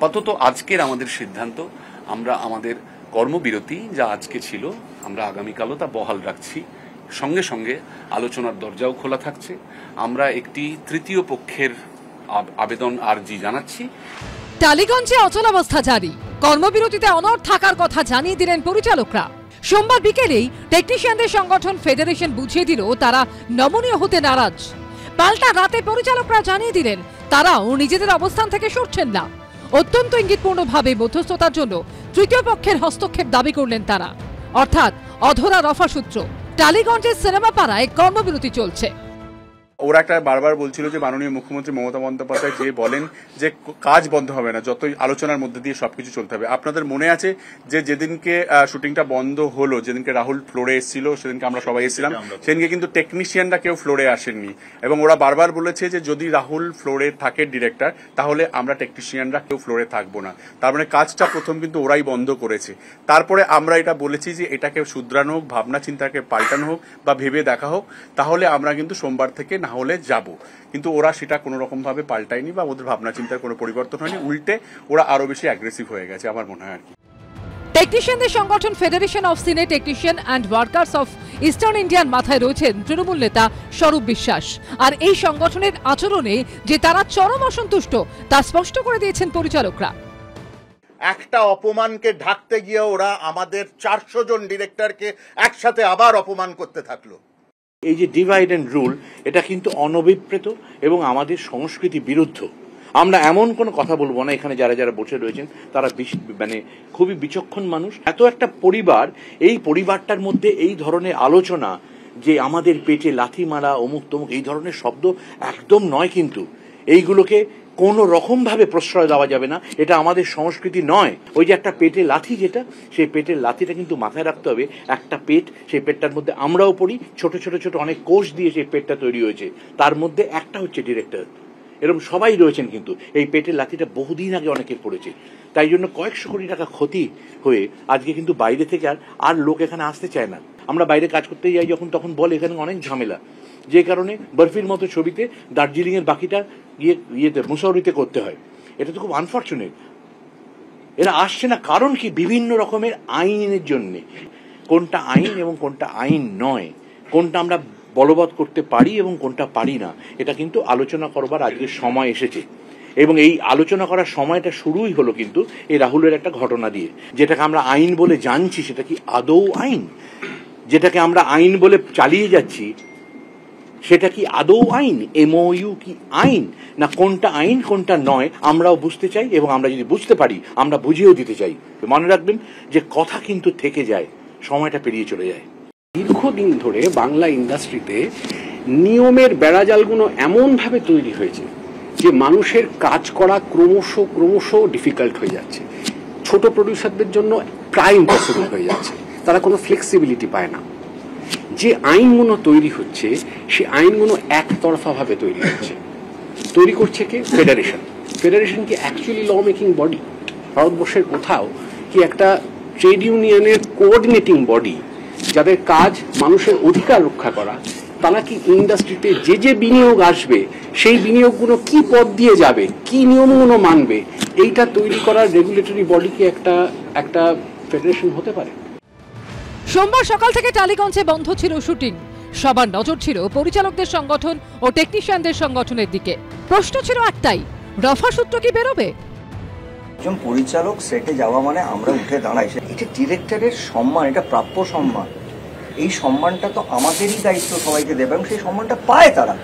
আপাতত আজকের আমাদের সিদ্ধান্ত, আমরা আমাদের কর্মবিরতি যা আজকে ছিল, আমরা আগামীকালও তা বহাল রাখছি। সঙ্গে সঙ্গে আলোচনার দরজাও খোলা থাকছে। আমরা একটি তৃতীয় পক্ষের আব- আবেদন আর্জি জানাচ্ছি। টালিগঞ্জে অচলাবস্থা জারি। কর্মবিরতিতে অনর থাকার কথা জানিয়ে দিলেন পরিচালকরা। সোমবার বিকেলেই টেকনিশিয়ানদের সংগঠন ফেডারেশন বুঝিয়ে দিল তারা নমনীয় হতে নারাজ। পাল্টা রাতে পরিচালকরা জানিয়ে দিলেন, তারাও নিজেদের অবস্থান থেকে সরছেন না। অত্যন্ত ইঙ্গিতপূর্ণভাবে মধ্যস্থতার জন্য তৃতীয় পক্ষের হস্তক্ষেপ দাবি করলেন তারা। অর্থাৎ অধরা রফা সূত্র টালিগঞ্জের সিনেমা পাড়ায় কর্মবিরতি চলছে। ওরা একটা বারবার বলছিল যে মাননীয় মুখ্যমন্ত্রী মমতা বন্দ্যোপাধ্যায় যে বলেন যে কাজ বন্ধ হবে না যতই আলোচনার মধ্যে দিয়ে সবকিছু চলতে হবে। আপনাদের মনে আছে যে যেদিনকে শুটিংটা বন্ধ হলো যেদিনকে রাহুল ফ্লোরে এসেছিল সেদিনকে আমরা সবাই এসেছিলাম। সেদিনকে কিন্তু টেকনিশিয়ানরা কেউ ফ্লোরে আসেননি। এবং ওরা বারবার বলেছে যে যদি রাহুল ফ্লোরে থাকে ডিরেক্টর তাহলে আমরা টেকনিশিয়ানরা কেউ ফ্লোরে থাকব না। তার মানে কাজটা প্রথম কিন্তু ওরাই বন্ধ করেছে। তারপরে আমরা এটা বলেছি যে এটাকে শুধরানো হোক ভাবনা চিন্তাকে পাল্টানো হোক বা ভেবে দেখা হোক তাহলে আমরা কিন্তু সোমবার থেকে না হলে যাব। কিন্তু ওরা সেটা কোনো রকম ভাবে পাল্টায়নি বা ওদের ভাবনা চিন্তার কোনো পরিবর্তন হয়নি। উল্টে ওরা আরও বেশি অ্যাগ্রেসিভ হয়ে গেছে আমার মনে হয় আর কি। টেকনিশিয়ানদের সংগঠন Federation of Cine Technician and Workers of Eastern Indian মাথায় রয়েছেন তৃণমূল নেতা স্বরূপ বিশ্বাস। আর এই সংগঠনের আচরণে যে তারা চরম অসন্তুষ্ট তা স্পষ্ট করে দিয়েছেন পরিচালকরা। একটা অপমানকে ঢাকতে গিয়ে ওরা আমাদের চারশো জন ডিরেক্টরকে একসাথে আবার অপমান করতে থাকল। এই যে ডিভাইড অ্যান্ড রুল এটা কিন্তু অনভিপ্রেত এবং আমাদের সংস্কৃতি বিরুদ্ধ। আমরা এমন কোনো কথা বলব না, এখানে যারা যারা বসে রয়েছেন, তারা মানে খুবই বিচক্ষণ মানুষ। এত একটা পরিবার, এই পরিবারটার মধ্যে এই ধরনের আলোচনা, যে আমাদের পেটে লাথি মারা অমুক তমুক এই ধরনের শব্দ একদম নয় কিন্তু। এইগুলোকে কোনো রকম ভাবে প্রশ্রয় দেওয়া যাবে না, এটা আমাদের সংস্কৃতি নয়। ওই যে একটা পেটে লাথি যেটা, সেই পেটের লাথিটা কিন্তু মাথায় রাখতে হবে। একটা পেট, সেই পেটটার মধ্যে আমরাও পড়ি, ছোট ছোট ছোট অনেক কোষ দিয়ে সেই পেটটা তৈরি হয়েছে। তার মধ্যে একটা হচ্ছে ডিরেক্টর। এরকম সবাই রয়েছেন কিন্তু। এই পেটের লাথিটা বহুদিন আগে অনেকের পড়েছে। তাই জন্য কয়েকশো কোটি টাকা ক্ষতি হয়ে আজকে কিন্তু বাইরে থেকে আর আর লোক এখানে আসতে চায় না। আমরা বাইরে কাজ করতে যাই যখন, তখন বলে এখানে অনেক ঝামেলা। যে কারণে বরফির মতো ছবিতে দার্জিলিংয়ের বাকিটা ইয়ে ইয়েতে, মুসৌরিতে করতে হয়। এটা তো খুব আনফর্চুনেট এরা আসছে না কারণ কি? বিভিন্ন রকমের আইনের জন্য। কোনটা আইন এবং কোনটা আইন নয়। কোনটা আমরা বলবৎ করতে পারি এবং কোনটা পারি না, এটা কিন্তু আলোচনা করবার আজকে সময় এসেছে। এবং এই আলোচনা করার সময়টা শুরুই হলো কিন্তু এই রাহুলের একটা ঘটনা দিয়ে। যেটাকে আমরা আইন বলে জানছি, সেটা কি আদৌ আইন? যেটাকে আমরা আইন বলে চালিয়ে যাচ্ছি সেটা কি আদৌ আইন? এমওইউ কি আইন? না কোনটা আইন, কোনটা নয়, আমরাও বুঝতে চাই এবং আমরা যদি বুঝতে পারি, আমরা বুঝিয়েও দিতে চাই। মনে রাখবেন যে কথা কিন্তু থেকে যায়, সময়টা পেরিয়ে চলে যায়। দীর্ঘদিন ধরে বাংলা ইন্ডাস্ট্রিতে নিয়মের বেড়াজালগুলো এমনভাবে তৈরি হয়েছে যে মানুষের কাজ করা ক্রমশ ক্রমশ ডিফিকাল্ট হয়ে যাচ্ছে। ছোট প্রডিউসারদের জন্য প্রায় ইম্পসিবল হয়ে যাচ্ছে। তারা কোনো ফ্লেক্সিবিলিটি পায় না। যে আইনগুলো তৈরি হচ্ছে, সে আইনগুলো একতরফাভাবে তৈরি হচ্ছে। তৈরি করছে কে? ফেডারেশন ফেডারেশন কি অ্যাকচুয়ালি ল মেকিং বডি ভারতবর্ষের কোথাও কি একটা ট্রেড ইউনিয়নের কোঅর্ডিনেটিং বডি যাদের কাজ মানুষের অধিকার রক্ষা করা, তারা কি ইন্ডাস্ট্রিতে যে যে বিনিয়োগ আসবে, সেই বিনিয়োগগুলো কি পথ দিয়ে যাবে, কি নিয়মগুলো মানবে, এইটা তৈরি করার রেগুলেটরি বডি কি একটা একটা ফেডারেশন হতে পারে? সোমবার সকাল থেকে টালিগঞ্জে বন্ধ ছিল শুটিং। সবার নজর ছিল পরিচালকদের সংগঠন ও টেকনিশিয়ানদের সংগঠনের দিকে। প্রশ্ন ছিল একটাই, রফা সূত্র কি বেরোবে? একজন পরিচালক সেটে যাওয়া মানে আমরা উঠে দাঁড়াই। এটা ডিরেক্টরের সম্মান, এটা প্রাপ্য সম্মান। এই সম্মানটা তো আমাদেরই দায়িত্ব সবাইকে দেবে এবং সেই সম্মানটা পায় তারা।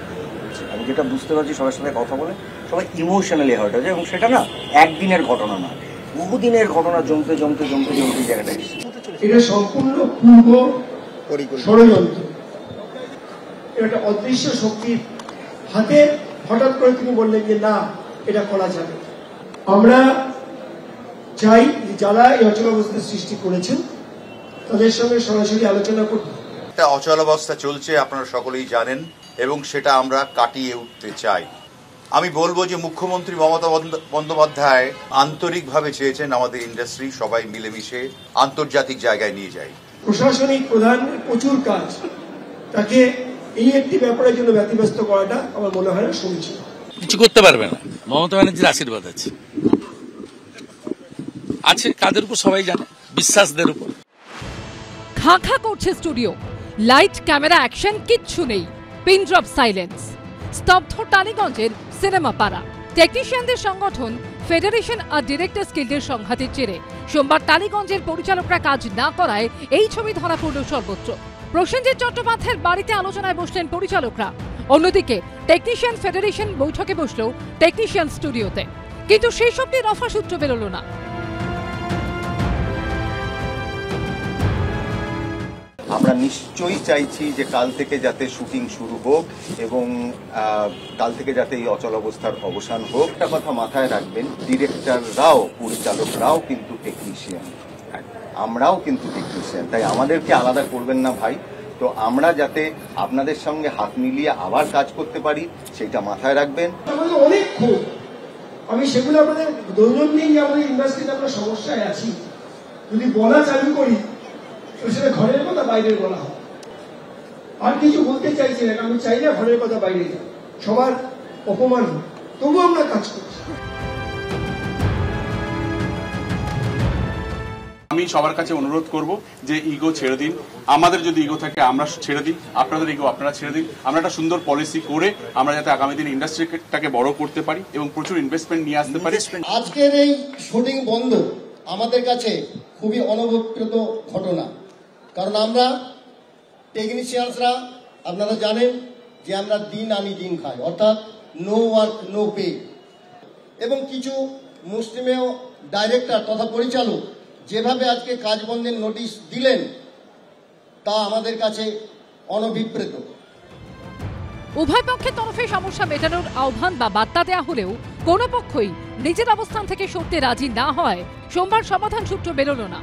আমি যেটা বুঝতে পারছি সবার সাথে কথা বলে, সবাই ইমোশনালি হার্ট হয়েছে এবং সেটা না একদিনের ঘটনা না, বহুদিনের ঘটনা জমতে জমতে জমতে জমতে জায়গাটা এটা সম্পূর্ণ পূর্ব ষড়যন্ত্র। এটা অদৃশ্য শক্তির হাতে হঠাৎ করে তিনি বললেন যে না এটা করা যাবে আমরা চাই যারা এই অচলাবস্থার সৃষ্টি করেছেন তাদের সঙ্গে সরাসরি আলোচনা করতে একটা অচলাবস্থা চলছে আপনারা সকলেই জানেন এবং সেটা আমরা কাটিয়ে উঠতে চাই। আমি বলব যে মুখ্যমন্ত্রী মমতা বন্দ্যোপাধ্যায় আন্তরিকভাবে চেয়েছেন আমাদের ইন্ডাস্ট্রি সবাই মিলেমিশে আন্তর্জাতিক জায়গায় নিয়ে যায়। প্রশাসনিক প্রধান প্রচুর কাজ। তাকে এই একটি ব্যাপারের জন্য ব্যতিব্যস্ত করাটা আমার মনে হয় না সমীচীন। কিছু করতে পারবে না। মমতা ব্যানার্জির আশীর্বাদ আছে। আছে কাদের উপর সবাই জানে বিশ্বাসদের উপর। খাঁ খাঁ করছে স্টুডিও। লাইট ক্যামেরা অ্যাকশন কিচ্ছু নেই। Pin drop silence. স্তব্ধ টালিগঞ্জের সিনেমা পাড়া টেকনিশিয়ানদের সংগঠন ফেডারেশন আর ডিরেক্টর্স গিল্ডের সংঘাতের জেরে সোমবার টালিগঞ্জের পরিচালকরা কাজ না করায় এই ছবি ধরা পড়ল সর্বত্র। প্রসেনজিৎ চট্টোপাধ্যায়ের বাড়িতে আলোচনায় বসলেন পরিচালকরা। অন্যদিকে টেকনিশিয়ান ফেডারেশন বৈঠকে বসল টেকনিশিয়ান স্টুডিওতে কিন্তু সেই সবটি রফা সূত্র বেরোল না। আমরা নিশ্চয়ই চাইছি যে কাল থেকে যাতে শুটিং শুরু হোক এবং কাল থেকে যাতে এই অচল অবস্থার অবসান হোক। একটা কথা মাথায় রাখবেন ডিরেক্টররাও পরিচালকরাও কিন্তু টেকনিশিয়ান আমরাও কিন্তু টেকনিশিয়ান তাই আমাদেরকে আলাদা করবেন না ভাই। তো আমরা যাতে আপনাদের সঙ্গে হাত মিলিয়ে আবার কাজ করতে পারি, সেটা মাথায় রাখবেন। অনেক ক্ষোভ। আমি সেগুলো আমাদের দৈনন্দিন যে আমাদের ইন্ডাস্ট্রিতে আমরা সমস্যায় আছি। যদি বলা চালু করি সেটা ঘরের কথা বাইরের বলা হয়। আর কিছু বলতে চাইছি না আমি চাই না ঘরের কথা বাইরে যাক। সবার অপমান হোক তবু আমরা কাজ করছি। আমি সবার কাছে অনুরোধ করব যে ইগো ছেড়ে দিন। আমাদের যদি ইগো থাকে আমরা ছেড়ে দিই আপনাদের ইগো আপনারা ছেড়ে দিন। আমরা একটা সুন্দর পলিসি করে আমরা যাতে আগামী দিন ইন্ডাস্ট্রিটাকে বড় করতে পারি এবং প্রচুর ইনভেস্টমেন্ট নিয়ে আসতে পারি। আজকের এই শুটিং বন্ধ আমাদের কাছে খুবই অনবপ্রত ঘটনা। কারণ আমরা টেকনিশিয়ানসরা আপনারা জানেন যে আমরা দিন আনি দিন খাই, অর্থাৎ নো ওয়ার্ক নো পে এবং কিছু মুসলিমেও ডাইরেক্টর তথা পরিচালক যেভাবে আজকে কাজ বন্ধের নোটিশ দিলেন, তা আমাদের কাছে অনভিপ্রেত। উভয় পক্ষের তরফে সমস্যা মেটানোর আহ্বান বা বার্তা দেয়া হলেও কোনো পক্ষই নিজের অবস্থান থেকে সরতে রাজি না হয় সোমবার সমাধান সূত্র বেরোল না।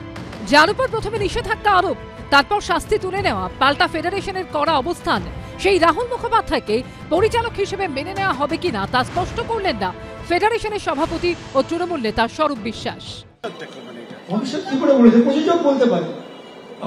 যার উপর প্রথমে নিষেধাজ্ঞা আরোপ তারপর শাস্তি তুলে নেওয়া পাল্টা ফেডারেশনের করা অবস্থান সেই রাহুল মুখোপাধ্যায়কে পরিচালক হিসেবে মেনে নেওয়া হবে কিনা তা স্পষ্ট করলেন না ফেডারেশনের সভাপতি ও তৃণমূল নেতা স্বরূপ বিশ্বাস। ভবিষ্যৎ কি করে বলেছে? প্রযোজক বলতে পারে।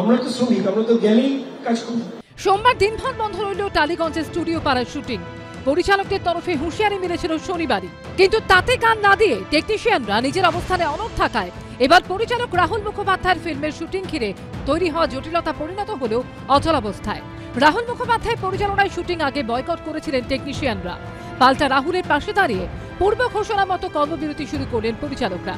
আমরা তো শ্রমিক আমরা তো জ্ঞানী কাজ করি। সোমবার দিনভর বন্ধ রইল টালিগঞ্জের স্টুডিও পাড়ার শুটিং। পরিচালকদের তরফে হুঁশিয়ারি মিলেছিল শনিবারই। কিন্তু তাতে কান না দিয়ে টেকনিশিয়ানরা নিজের অবস্থানে অনড় থাকায় এবার পরিচালক রাহুল মুখোপাধ্যায়ের ফিল্মের শুটিং ঘিরে তৈরি হওয়া জটিলতা পরিণত হল অচলাবস্থায় রাহুল মুখোপাধ্যায় পরিচালনায় শুটিং আগে বয়কট করেছিলেন টেকনিশিয়ানরা পাল্টা রাহুলের পাশে দাঁড়িয়ে পূর্ব ঘোষণা মতো কর্মবিরতি শুরু করলেন পরিচালকরা।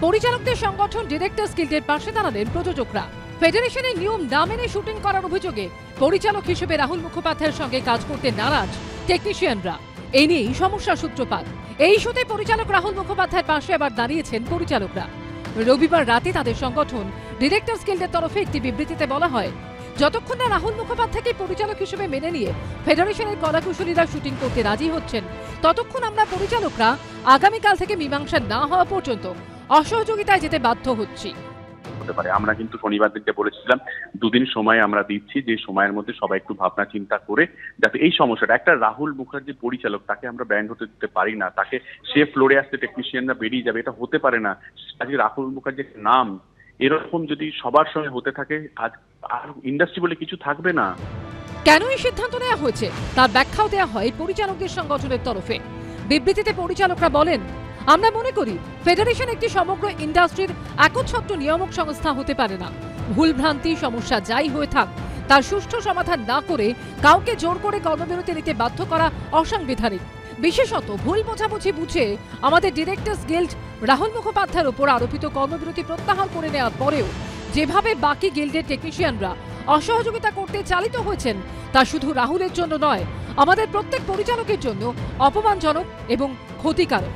পরিচালকদের সংগঠন ডিরেক্টর্স গিল্ডের পাশে দাঁড়ালেন প্রযোজকরা। ফেডারেশনের নিয়ম না মেনে শুটিং করার অভিযোগে পরিচালক হিসেবে রাহুল মুখোপাধ্যায়ের সঙ্গে কাজ করতে নারাজ টেকনিশিয়ানরা এ নিয়েই সমস্যার সূত্রপাত। এই ইস্যুতে পরিচালক রাহুল মুখোপাধ্যায়ের পাশে আবার দাঁড়িয়েছেন পরিচালকরা। রবিবার রাতে তাদের সংগঠন ডিরেক্টর গিল্ডের তরফে একটি বিবৃতিতে বলা হয়, যতক্ষণ না রাহুল মুখোপাধ্যায়কে পরিচালক হিসেবে মেনে নিয়ে ফেডারেশনের কলাকুশলীরা শুটিং করতে রাজি হচ্ছেন, ততক্ষণ আমরা পরিচালকরা আগামীকাল থেকে মীমাংসা না হওয়া পর্যন্ত অসহযোগিতায় যেতে বাধ্য হচ্ছি। হতে পারে। আমরা কিন্তু শনিবার দিনকে বলেছিলাম, দুদিন সময় আমরা দিচ্ছি, যে সময়ের মধ্যে সবাই একটু ভাবনা চিন্তা করে যাতে এই সমস্যাটা, একটা রাহুল মুখার্জি পরিচালক, তাকে আমরা ব্যান্ড হতে দিতে পারি না, তাকে সে ফ্লোরে আসতে টেকনিশিয়ানরা বেরিয়ে যাবে, এটা হতে পারে না। আজকে রাহুল মুখার্জির নাম, এরকম যদি সবার সঙ্গে হতে থাকে, আজ আর ইন্ডাস্ট্রি বলে কিছু থাকবে না। কেন এই সিদ্ধান্ত নেওয়া হয়েছে? তার ব্যাখ্যাও দেওয়া হয় পরিচালকদের সংগঠনের তরফে। বিবৃতিতে পরিচালকরা বলেন আমরা মনে করি, ফেডারেশন একটি সমগ্র ইন্ডাস্ট্রির একচ্ছত্র নিয়ামক সংস্থা হতে পারে না। ভুলভ্রান্তি সমস্যা যাই হয়ে থাক, তার সুষ্ঠু সমাধান না করে কাউকে জোর করে কর্মবিরতি নিতে বাধ্য করা অসাংবিধানিক। বিশেষত ভুল বোঝাবুঝি বুঝে আমাদের ডিরেক্টর্স গিল্ড রাহুল মুখোপাধ্যায়ের ওপর আরোপিত কর্মবিরতি প্রত্যাহার করে নেওয়ার পরেও যেভাবে বাকি গিল্ডের টেকনিশিয়ানরা অসহযোগিতা করতে চালিত হয়েছেন, তা শুধু রাহুলের জন্য নয়, আমাদের প্রত্যেক পরিচালকের জন্য অপমানজনক এবং ক্ষতিকারক।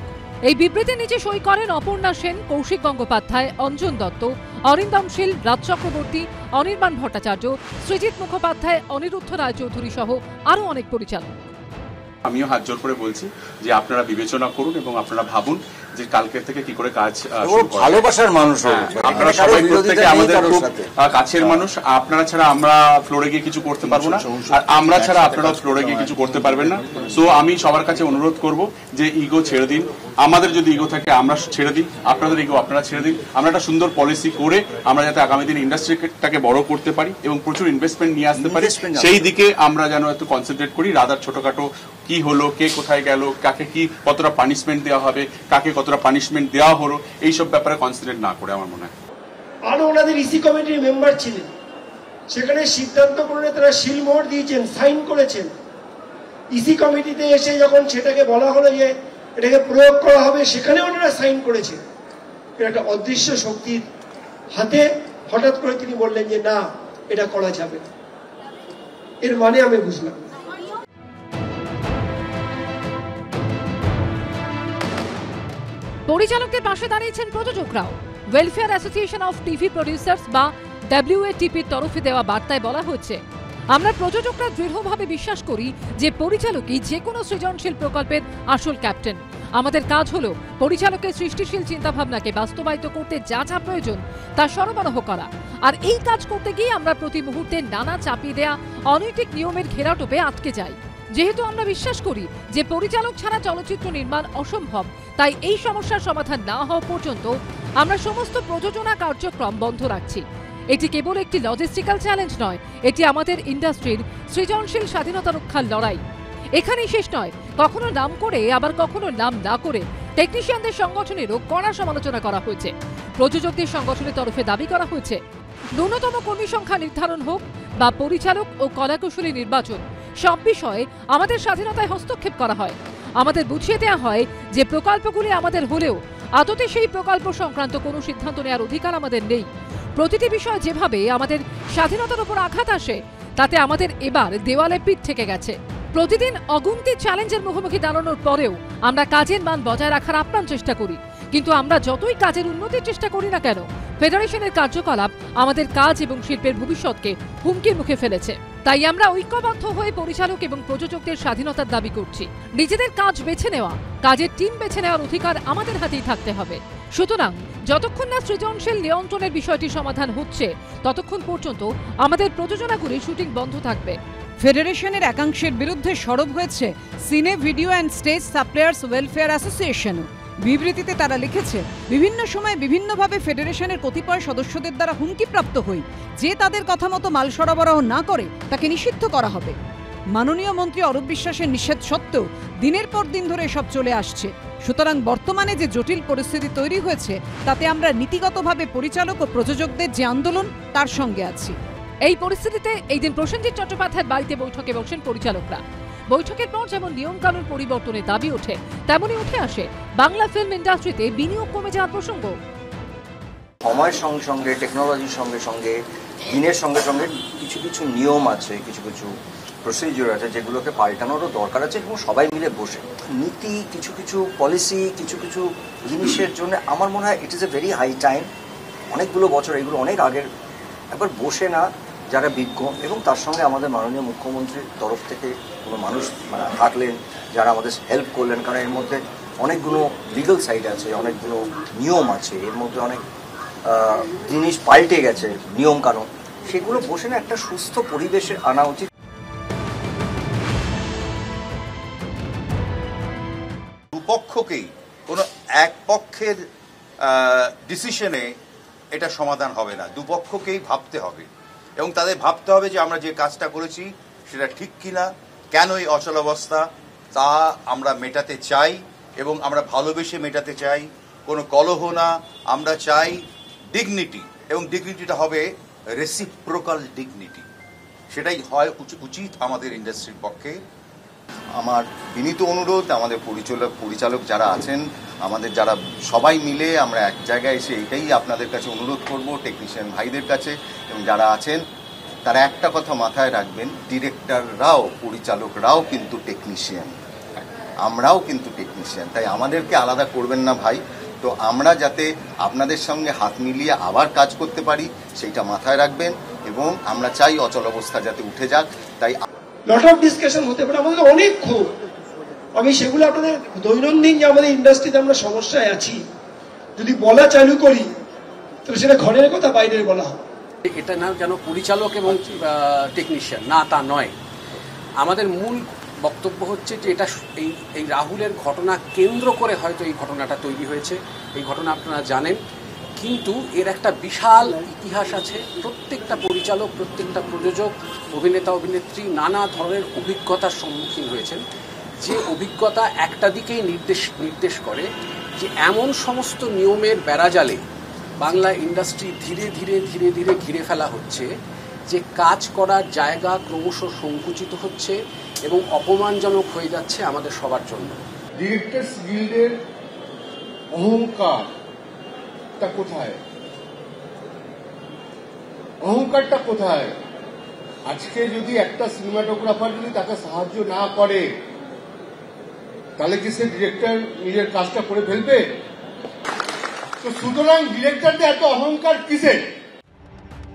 এই বিবৃতি নিচে সই করেন অপর্ণা সেন, কৌশিক গঙ্গোপাধ্যায়, অঞ্জন দত্ত, অরিন্দম শীল, রাজ চক্রবর্তী, অনির্বাণ ভট্টাচার্য সৃজিত মুখোপাধ্যায়, অনিরুদ্ধ রায়চৌধুরী সহ আরও অনেক পরিচালক। আমিও হাত জোর করে বলছি যে আপনারা বিবেচনা করুন এবং আপনারা ভাবুন যে কালকের থেকে কি করে কাজ। ভালোবাসার মানুষ। হ্যাঁ, আপনারা সবাই প্রত্যেকে আমাদের খুব কাছের মানুষ আপনারা ছাড়া আমরা ফ্লোরে গিয়ে কিছু করতে পারব না। আর আমরা ছাড়া আপনারা ফ্লোরে গিয়ে কিছু করতে পারবেন না। সো আমি সবার কাছে অনুরোধ করব যে ইগো ছেড়ে দিন। আমাদের যদি ইগো থাকে আমরা ছেড়ে দিই। আপনাদের ইগো আপনারা ছেড়ে দিন। আমরা একটা সুন্দর পলিসি করে আমরা যাতে আগামী দিন ইন্ডাস্ট্রিটাকে বড় করতে পারি এবং প্রচুর ইনভেস্টমেন্ট নিয়ে আসতে পারি। সেই দিকে আমরা যেন একটু কনসেন্ট্রেট করি। রাদার ছোটখাটো কি হলো কে কোথায় গেল কাকে কি কতটা পানিশমেন্ট দেওয়া হবে কাকে কত কতটা পানিশমেন্ট দেওয়া হলো, এইসব ব্যাপারে কনসিডার না করে আমার মনে হয়। আরও ওনাদের ইসি কমিটির মেম্বার ছিলেন। সেখানে সিদ্ধান্ত করে তারা শিলমোহর দিয়েছেন, সাইন করেছেন। ইসি কমিটিতে এসে যখন সেটাকে বলা হলো যে এটাকে প্রয়োগ করা হবে সেখানে ওনারা সাইন করেছেন। একটা অদৃশ্য শক্তির হাতে হঠাৎ করে তিনি বললেন যে, না, এটা করা যাবে এর মানে আমি বুঝলাম পরিচালকদের পাশে দাঁড়িয়েছেন প্রযোজকরাও। Welfare Association of TV Producers বা ডাব্লিউএটিপির তরফে দেওয়া বার্তায় বলা হচ্ছে, আমরা প্রযোজকরা দৃঢ়ভাবে বিশ্বাস করি যে পরিচালকই যে কোনো সৃজনশীল প্রকল্পের আসল ক্যাপ্টেন আমাদের কাজ হলো পরিচালকের সৃষ্টিশীল চিন্তাভাবনাকে বাস্তবায়িত করতে যা যা প্রয়োজন তা সরবরাহ করা। আর এই কাজ করতে গিয়ে আমরা প্রতি মুহূর্তে নানা চাপিয়ে দেয়া অনৈতিক নিয়মের ঘেরাটোপে আটকে যাই। যেহেতু আমরা বিশ্বাস করি যে পরিচালক ছাড়া চলচ্চিত্র নির্মাণ অসম্ভব, তাই এই সমস্যার সমাধান না হওয়া পর্যন্ত আমরা সমস্ত প্রযোজনা কার্যক্রম বন্ধ রাখছি। এটি কেবল একটি লজিস্টিক্যাল চ্যালেঞ্জ নয়, এটি আমাদের ইন্ডাস্ট্রির সৃজনশীল স্বাধীনতা রক্ষার লড়াই। এখানেই শেষ নয়, কখনো নাম করে, আবার কখনো নাম না করে টেকনিশিয়ানদের সংগঠনেরও কড়া সমালোচনা করা হয়েছে। প্রযোজকদের সংগঠনের তরফে দাবি করা হয়েছে, ন্যূনতম কর্মী সংখ্যা নির্ধারণ হোক বা পরিচালক ও কলাকুশলী নির্বাচন সব বিষয়ে আমাদের স্বাধীনতায় হস্তক্ষেপ করা হয়। আমাদের বুঝিয়ে দেওয়া হয় যে প্রকল্পগুলি আমাদের হলেও আদতে সেই প্রকল্প সংক্রান্ত কোনো সিদ্ধান্ত নেওয়ার অধিকার আমাদের নেই। প্রতিটি বিষয় যেভাবে আমাদের স্বাধীনতার উপর আঘাত আসে, তাতে আমাদের এবার দেওয়ালে পিঠ থেকে গেছে। প্রতিদিন অগুন্তি চ্যালেঞ্জের মুখোমুখি দাঁড়ানোর পরেও আমরা কাজের মান বজায় রাখার আপ্রাণ চেষ্টা করি। কিন্তু আমরা যতই কাজের উন্নতির চেষ্টা করি না কেন, ফেডারেশনের কার্যকলাপ আমাদের কাজ এবং শিল্পের ভবিষ্যৎকে হুমকির মুখে ফেলেছে। তাই আমরা ঐক্যবদ্ধ হয়ে পরিচালক এবং প্রযোজকদের স্বাধীনতার দাবি করছি। নিজেদের কাজ বেছে নেওয়া, কাজের টিম বেছে নেওয়ার অধিকার আমাদের হাতেই থাকতে হবে। সুতরাং, যতক্ষণ না সৃজনশীল নিয়ন্ত্রণের বিষয়টি সমাধান হচ্ছে, ততক্ষণ পর্যন্ত আমাদের প্রযোজনাগুলি শুটিং বন্ধ থাকবে। ফেডারেশনের একাংশের বিরুদ্ধে সরব হয়েছে Cine Video and Stage Suppliers Welfare অ্যাসোসিয়েশনও। বিবৃতিতে তারা লিখেছে, বিভিন্ন সময় বিভিন্নভাবে ফেডারেশনের কতিপয় সদস্যদের দ্বারা হুমকিপ্রাপ্ত হই। যে তাদের কথা মতো মাল সরবরাহ না করে, তাকে নিষিদ্ধ করা হবে। মাননীয় মন্ত্রী অরূপ বিশ্বাসের নিষেধ সত্ত্বেও দিনের পর দিন ধরে এসব চলে আসছে। সুতরাং বর্তমানে যে জটিল পরিস্থিতি তৈরি হয়েছে, তাতে আমরা নীতিগতভাবে পরিচালক ও প্রযোজকদের যে আন্দোলন, তার সঙ্গে আছি। এই পরিস্থিতিতে এই দিন প্রসেনজিৎ চট্টোপাধ্যায়ের বাড়িতে বৈঠকে বসেন পরিচালকরা। বৈঠকের পর যেমন নিয়মকানুন পরিবর্তনের দাবি ওঠে, তেমনই উঠে আসে বাংলা ফিল্ম ইন্ডাস্ট্রিতে বিনিয়োগ কমে যাওয়ার প্রসঙ্গ। সময়ের সঙ্গে সঙ্গে টেকনোলজির সঙ্গে সঙ্গে, দিনের সঙ্গে সঙ্গে কিছু কিছু নিয়ম আছে, কিছু কিছু প্রসিডিওর আছে যেগুলোকে পাল্টানোরও দরকার আছে এবং সবাই মিলে বসে। নীতি, কিছু কিছু পলিসি কিছু কিছু জিনিসের জন্য আমার মনে হয় it is a very high time অনেকগুলো বছর, এগুলো অনেক আগের। একবার বসে না যারা বিজ্ঞ এবং তার সঙ্গে আমাদের মাননীয় মুখ্যমন্ত্রীর তরফ থেকে কোনো মানুষ মানে থাকলেন, যারা আমাদের হেল্প করলেন, কারণ এর মধ্যে অনেকগুলো লিগাল সাইড আছে, অনেকগুলো নিয়ম আছে, এর মধ্যে অনেক জিনিস পাল্টে গেছে, নিয়ম কানুন, সেগুলো বসে না একটা সুস্থ পরিবেশে আনা উচিত। দুপক্ষকেই, কোনো এক পক্ষের ডিসিশনে এটা সমাধান হবে না, দুপক্ষকেই ভাবতে হবে। এবং তাদের ভাবতে হবে যে আমরা যে কাজটা করেছি সেটা ঠিক কিনা, কেন এই অচল অবস্থা, তা আমরা মেটাতে চাই এবং আমরা ভালোবেসে মেটাতে চাই। কোনো কলহ না, আমরা চাই ডিগনিটি এবং ডিগনিটিটা হবে রেসিপ্রোকাল ডিগনিটি সেটাই হয় উচ- উচিত আমাদের ইন্ডাস্ট্রির পক্ষে। আমার বিনীত অনুরোধ, আমাদের পরিচালক পরিচালক যারা আছেন, আমাদের যারা সবাই মিলে আমরা এক জায়গায় এসে এটাই আপনাদের কাছে অনুরোধ করব টেকনিশিয়ান ভাইদের কাছে এবং যারা আছেন, তারা একটা কথা মাথায় রাখবেন ডিরেক্টররাও পরিচালকরাও কিন্তু টেকনিশিয়ান আমরাও কিন্তু টেকনিশিয়ান তাই আমাদেরকে আলাদা করবেন না ভাই। তো আমরা যাতে আপনাদের সঙ্গে হাত মিলিয়ে আবার কাজ করতে পারি, সেইটা মাথায় রাখবেন এবং আমরা চাই অচল অবস্থা যাতে উঠে যাক, তাই লট অফ ডিসকাশন হতে পারে, আমাদের অনেক ক্ষোভ। আমি সেগুলো আপনাদের দৈনন্দিন যে আমাদের ইন্ডাস্ট্রিতে আমরা সমস্যায় আছি। যদি বলা চালু করি, তাহলে সেটা ঘরের কথা বাইরের বলা হবে। এটা না যেন পরিচালক এবং টেকনিশিয়ান না তা নয়। আমাদের মূল বক্তব্য হচ্ছে যে এটা এই এই রাহুলের ঘটনা কেন্দ্র করে হয়তো এই ঘটনাটা তৈরি হয়েছে। এই ঘটনা আপনারা জানেন। কিন্তু এর একটা বিশাল ইতিহাস আছে। প্রত্যেকটা পরিচালক, প্রত্যেকটা প্রযোজক, অভিনেতা, অভিনেত্রী নানা ধরনের অভিজ্ঞতার সম্মুখীন হয়েছেন। যে অভিজ্ঞতা একটা দিকেই নির্দেশ নির্দেশ করে যে এমন সমস্ত নিয়মের বেড়াজালে বাংলা ইন্ডাস্ট্রি ধীরে ধীরে ধীরে ধীরে ঘিরে ফেলা হচ্ছে যে কাজ করার জায়গা ক্রমশ সংকুচিত হচ্ছে এবং অপমানজনক হয়ে যাচ্ছে আমাদের সবার জন্য। ডিরেক্টর্স গিল্ডের অহংকারটা কোথায়? অহংকারটা কোথায়? আজকে যদি একটা সিনেমাটোগ্রাফার যদি তাকে সাহায্য না করে, তাহলে কি সে ডিরেক্টর নিজের কাজটা করে ফেলবে? তো সুতরাং ডিরেক্টরদের এত অহংকার কিসের?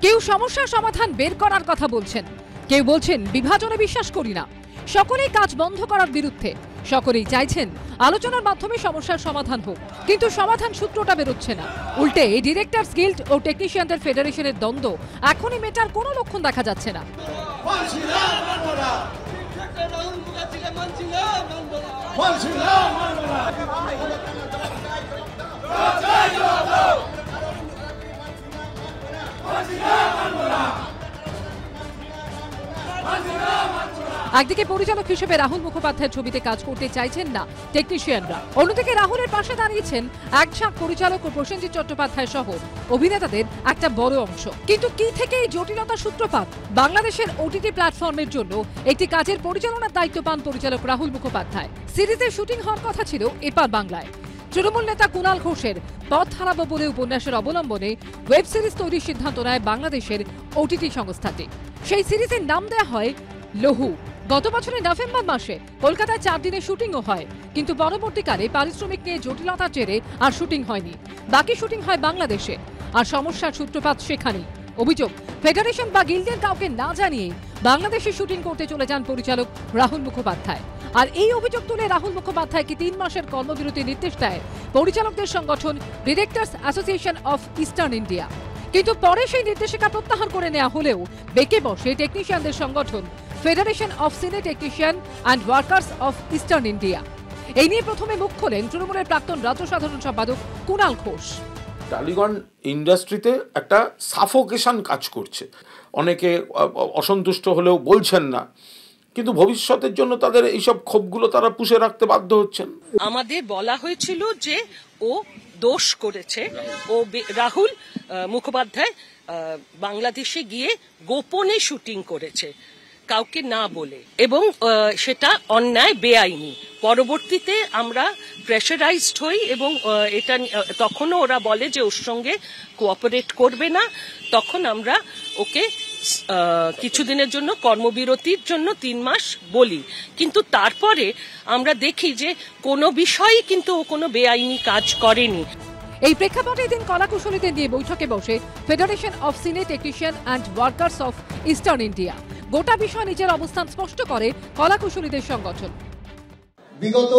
কেউ সমস্যার সমাধান বের করার কথা বলছেন। কেউ বলছেন, বিভাজনে বিশ্বাস করি না। সকলেই কাজ বন্ধ করার বিরুদ্ধে। সকলেই চাইছেন আলোচনার মাধ্যমে সমস্যার সমাধান হোক। কিন্তু সমাধান সূত্রটা বেরোচ্ছে না। উল্টে ডিরেক্টরস গিল্ড ও টেকনিশিয়ানদের ফেডারেশনের দ্বন্দ্ব এখনই মেটার কোনো লক্ষণ দেখা যাচ্ছে না। একদিকে পরিচালক হিসেবে রাহুল মুখোপাধ্যায়ের ছবিতে কাজ করতে চাইছেন না টেকনিশিয়ানরা অন্যদিকে রাহুলের পাশে দাঁড়িয়েছেন এক ঝাঁক পরিচালক ও প্রসেনজিৎ চট্টোপাধ্যায় সহ অভিনেতাদের একটা বড় অংশ। কিন্তু কি থেকে এই জটিলতার সূত্রপাত? বাংলাদেশের ওটিটি প্ল্যাটফর্মের জন্য একটি কাজের পরিচালনার দায়িত্ব পান পরিচালক রাহুল মুখোপাধ্যায়। সিরিজের শুটিং হওয়ার কথা ছিল এপার বাংলায়। তৃণমূল নেতা কুণাল ঘোষের পথ হারাবো বলে উপন্যাসের অবলম্বনে ওয়েব সিরিজ তৈরির সিদ্ধান্ত নেয় বাংলাদেশের ওটিটি সংস্থাটি। সেই সিরিজের নাম দেয়া হয় লহু। গত বছরের নভেম্বর মাসে কলকাতায় চার দিনের শুটিংও হয়, কিন্তু পরবর্তীকালে পারিশ্রমিক নিয়ে জটিলতার জেরে আর শুটিং হয়নি। বাকি শুটিং হয় বাংলাদেশে, আর সমস্যার সূত্রপাত সেখানেই। অভিযোগ, ফেডারেশন বা গিল্ডের কাউকে না জানিয়ে বাংলাদেশে শুটিং করতে চলে যান পরিচালক রাহুল মুখোপাধ্যায়। আর এই অভিযোগ তুলে রাহুল মুখোপাধ্যায়কে তিন মাসের কর্মবিরতি নির্দেশ দেয় পরিচালকদের সংগঠন Directors Association of Eastern India কিন্তু পরে সেই নির্দেশিকা প্রত্যাহার করে নেওয়া হলেও বেঁকে বসে টেকনিশিয়ানদের সংগঠন Federation of Cine Technician and Workers of Eastern India এই নিয়ে প্রথমে মুখ খোলেন তৃণমূলের প্রাক্তন রাজ্য সাধারণ সম্পাদক কুণাল ঘোষ। টালিগঞ্জ ইন্ডাস্ট্রিতে একটা সাফোকেশন কাজ করছে। অনেকে অসন্তুষ্ট হলেও বলছেন না। কিন্তু ভবিষ্যতের জন্য তাদের এইসব ক্ষোভগুলো তারা পুষে রাখতে বাধ্য হচ্ছেন। আমাদের বলা হয়েছিল যে ও দোষ করেছে। ও রাহুল মুখোপাধ্যায় বাংলাদেশে গিয়ে গোপনে শুটিং করেছে। কাউকে না বলে। এবং সেটা অন্যায়, বেআইনি। পরবর্তীতে আমরা প্রেশারাইজড হই এবং এটা তখনও ওরা বলে যে ওর সঙ্গে কোঅপারেট করবে না। তখন আমরা ওকে কিছুদিনের জন্য কর্মবিরতির জন্য তিন মাস বলি। কিন্তু তারপরে আমরা দেখি যে কোনো বিষয়ই কিন্তু ও কোনো বেআইনি কাজ করেনি। এই প্রেক্ষাপটে দিন কলাকুশলীদের নিয়ে বৈঠকে বসে Federation of Cine Technician and Workers of Eastern India গোটা বিষয় নিজের অবস্থান স্পষ্ট করে কলাকুশলীদের সংগঠন। বিগত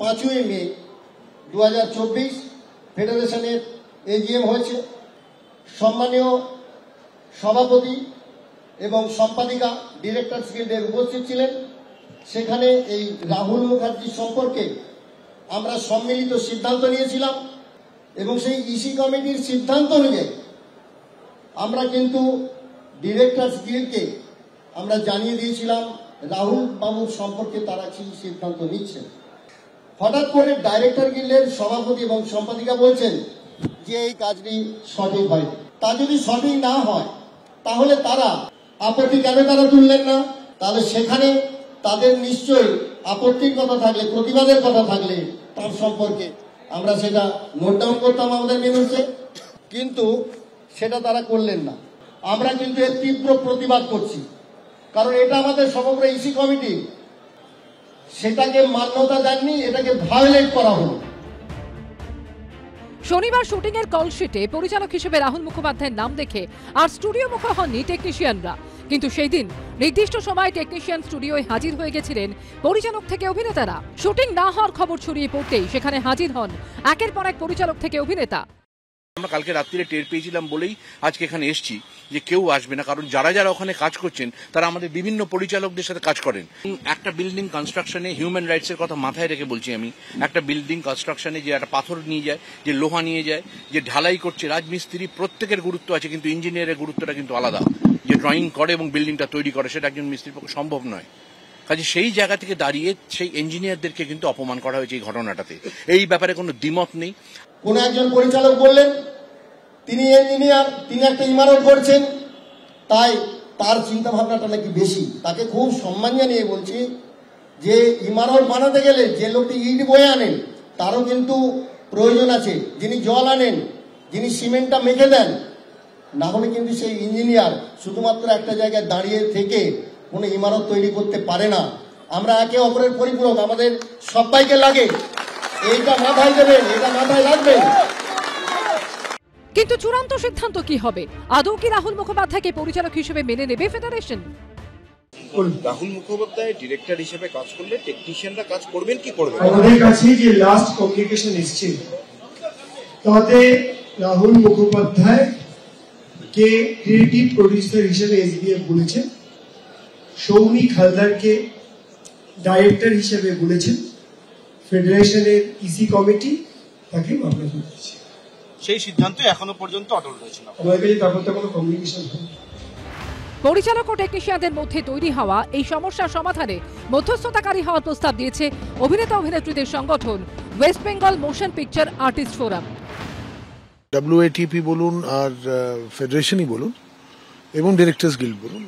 পাঁচই মে দু হাজার চব্বিশ ফেডারেশনের এজিএম হয়েছে। সম্মানীয় সভাপতি এবং সম্পাদিকা ডিরেক্টরস গিল্ডের উপস্থিত ছিলেন। সেখানে এই রাহুল মুখার্জি সম্পর্কে আমরা সম্মিলিত সিদ্ধান্ত নিয়েছিলাম। এবং সেই ইসি কমিটির সিদ্ধান্ত অনুযায়ী আমরা কিন্তু ডিরেক্টরস গিল্ডকে আমরা জানিয়ে দিয়েছিলাম, রাহুল বাবুর সম্পর্কে তারা সেই সিদ্ধান্ত নিচ্ছেন। হঠাৎ করে ডাইরেক্টর গিল্ডের সভাপতি এবং সম্পাদিকা বলছেন যে এই কাজটি সঠিক হয় তা যদি সঠিক না হয়, তাহলে তারা আপত্তি কেন তারা তুললেন না? তাহলে সেখানে তাদের নিশ্চয়ই আপত্তির কথা থাকলে, প্রতিবাদের কথা থাকলে তার সম্পর্কে আমরা সেটা নোট ডাউন করতাম আমাদের মেনুতে কিন্তু সেটা তারা করলেন না। আমরা কিন্তু এর তীব্র প্রতিবাদ করছি, কারণ এটা আমাদের সমগ্র ইসি কমিটি। সেটাকে মান্যতা দেননি, এটাকে ভায়োলেট করা হলো। শনিবার শুটিং এর কলশিটে পরিচালক হিসেবে রাহুল মুখোপাধ্যায়ের নাম দেখে আর স্টুডিও মুখ হননি টেকনিশিয়ানরা। কিন্তু সেই দিন নির্দিষ্ট সময় টেকনিশিয়ান স্টুডিওয় হাজির হয়ে গেছিলেন পরিচালক থেকে অভিনেতারা। শুটিং না হওয়ার খবর ছড়িয়ে পড়তেই সেখানে হাজির হন একের পর এক পরিচালক থেকে অভিনেতা। আমরা কালকে রাত্রিরে টের পেয়েছিলাম বলেই আজকে এখানে এসছি। যে কেউ আসবে না, কারণ যারা যারা ওখানে কাজ করছেন, তারা আমাদের বিভিন্ন পরিচালকদের সাথে কাজ করেন। একটা বিল্ডিং কনস্ট্রাকশনে হিউম্যান রাইটসের কথা মাথায় রেখে বলছি আমি। একটা বিল্ডিং কনস্ট্রাকশনে যে একটা পাথর নিয়ে যায়, যে লোহা নিয়ে যায়, যে ঢালাই করছে রাজমিস্ত্রি, প্রত্যেকের গুরুত্ব আছে, কিন্তু ইঞ্জিনিয়ারের গুরুত্বটা কিন্তু আলাদা। যে ড্রয়িং করে এবং বিল্ডিংটা তৈরি করে, সেটা একজন মিস্ত্রির পক্ষে সম্ভব নয়। কাজে সেই জায়গা থেকে দাঁড়িয়ে সেই ইঞ্জিনিয়ারদেরকে কিন্তু অপমান করা হয়েছে এই ঘটনাটাতে। এই ব্যাপারে কোনো দ্বিমত নেই। কোন একজন পরিচালক বললেন তিনি ইঞ্জিনিয়ার তিনি একটা ইমারত করছেন তাই তার চিন্তা ভাবনাটা নাকি বেশি। তাকে খুব সম্মান জানিয়ে বলছি যে, ইমারত বানাতে গেলে যে লোকটি ইট বয়ে আনেন, তারও কিন্তু প্রয়োজন আছে। যিনি জল আনেন, যিনি সিমেন্টটা মেখে দেন, না হলে কিন্তু সেই ইঞ্জিনিয়ার শুধুমাত্র একটা জায়গায় দাঁড়িয়ে থেকে কোনো ইমারত তৈরি করতে পারে না। আমরা একে অপরের পরিপূরক, আমাদের সবাইকে লাগে। এইটা মাথায় দেবেন, এটা মাথায় রাখবেন। কিন্তু চূড়ান্ত সিদ্ধান্ত কি হবে? আদৌ কি রাহুল মুখোপাধ্যায়কে পরিচালক হিসেবে মেনে নেবে ফেডারেশন? রাহুল মুখোপাধ্যায় ডিরেক্টর হিসেবে কাজ করলে টেকনিশিয়ানরা কাজ করবেন কি করবেন? আমাদের কাছে যে লাস্ট কমিউনিকেশন এসছে তাতে রাহুল মুখোপাধ্যায় কে ক্রিয়েটিভ প্রডিউসার হিসেবে এসবিএফ বলেছেন সৌমিক হালদারকে ডাইরেক্টর হিসেবে বলেছেন ফেডারেশনের ইসি কমিটি তাকে মামলা করেছে সেই সিদ্ধান্ত এখনও পর্যন্ত অটল রয়েছে না। আমাদের কাছে তারপর তো কোনো কমিউনিকেশন হয়নি পরিচালক ও টেকনিশিয়ানদের মধ্যে তৈরি হওয়া এই সমস্যার সমাধানে মধ্যস্থতাকারী হওয়ার প্রস্তাব দিয়েছে অভিনেতা অভিনেত্রীদের সংগঠন West Bengal Motion Picture Artist Forum WATP বলুন আর ফেডারেশনই বলুন এবং ডিরেক্টর্স গিল্ড বলুন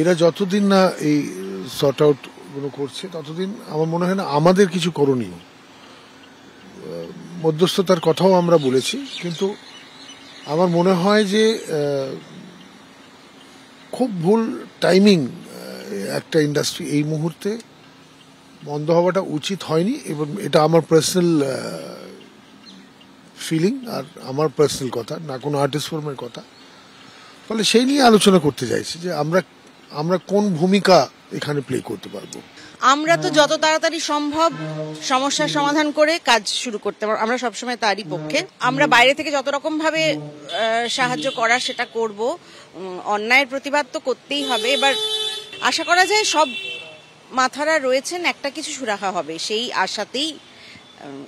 এরা যতদিন না এই সর্ট আউট করছে ততদিন আমার মনে হয় না আমাদের কিছু করণীয়। মধ্যস্থতার কথাও আমরা বলেছি, কিন্তু আমার মনে হয় যে খুব ভুল টাইমিং একটা ইন্ডাস্ট্রি এই মুহূর্তে বন্ধ হওয়াটা উচিত হয়নি এবং এটা আমার পার্সোনাল ফিলিং আর আমার পার্সোনাল কথা, না কোনো আর্টিস্ট ফর্মের কথা। ফলে সেই নিয়ে আলোচনা করতে চাইছি যে আমরা আমরা কোন ভূমিকা এখানে প্লে করতে পারব। আমরা তো যত তাড়াতাড়ি সম্ভব সমস্যার সমাধান করে কাজ শুরু করতে পারব। আমরা সবসময় তারই পক্ষে। আমরা বাইরে থেকে যত রকম ভাবে সাহায্য করার সেটা করব অন্যায়ের প্রতিবাদ তো করতেই হবে। এবার আশা করা যায় সব মাথারা রয়েছেন, একটা কিছু সুরাহা হবে। সেই আশাতেই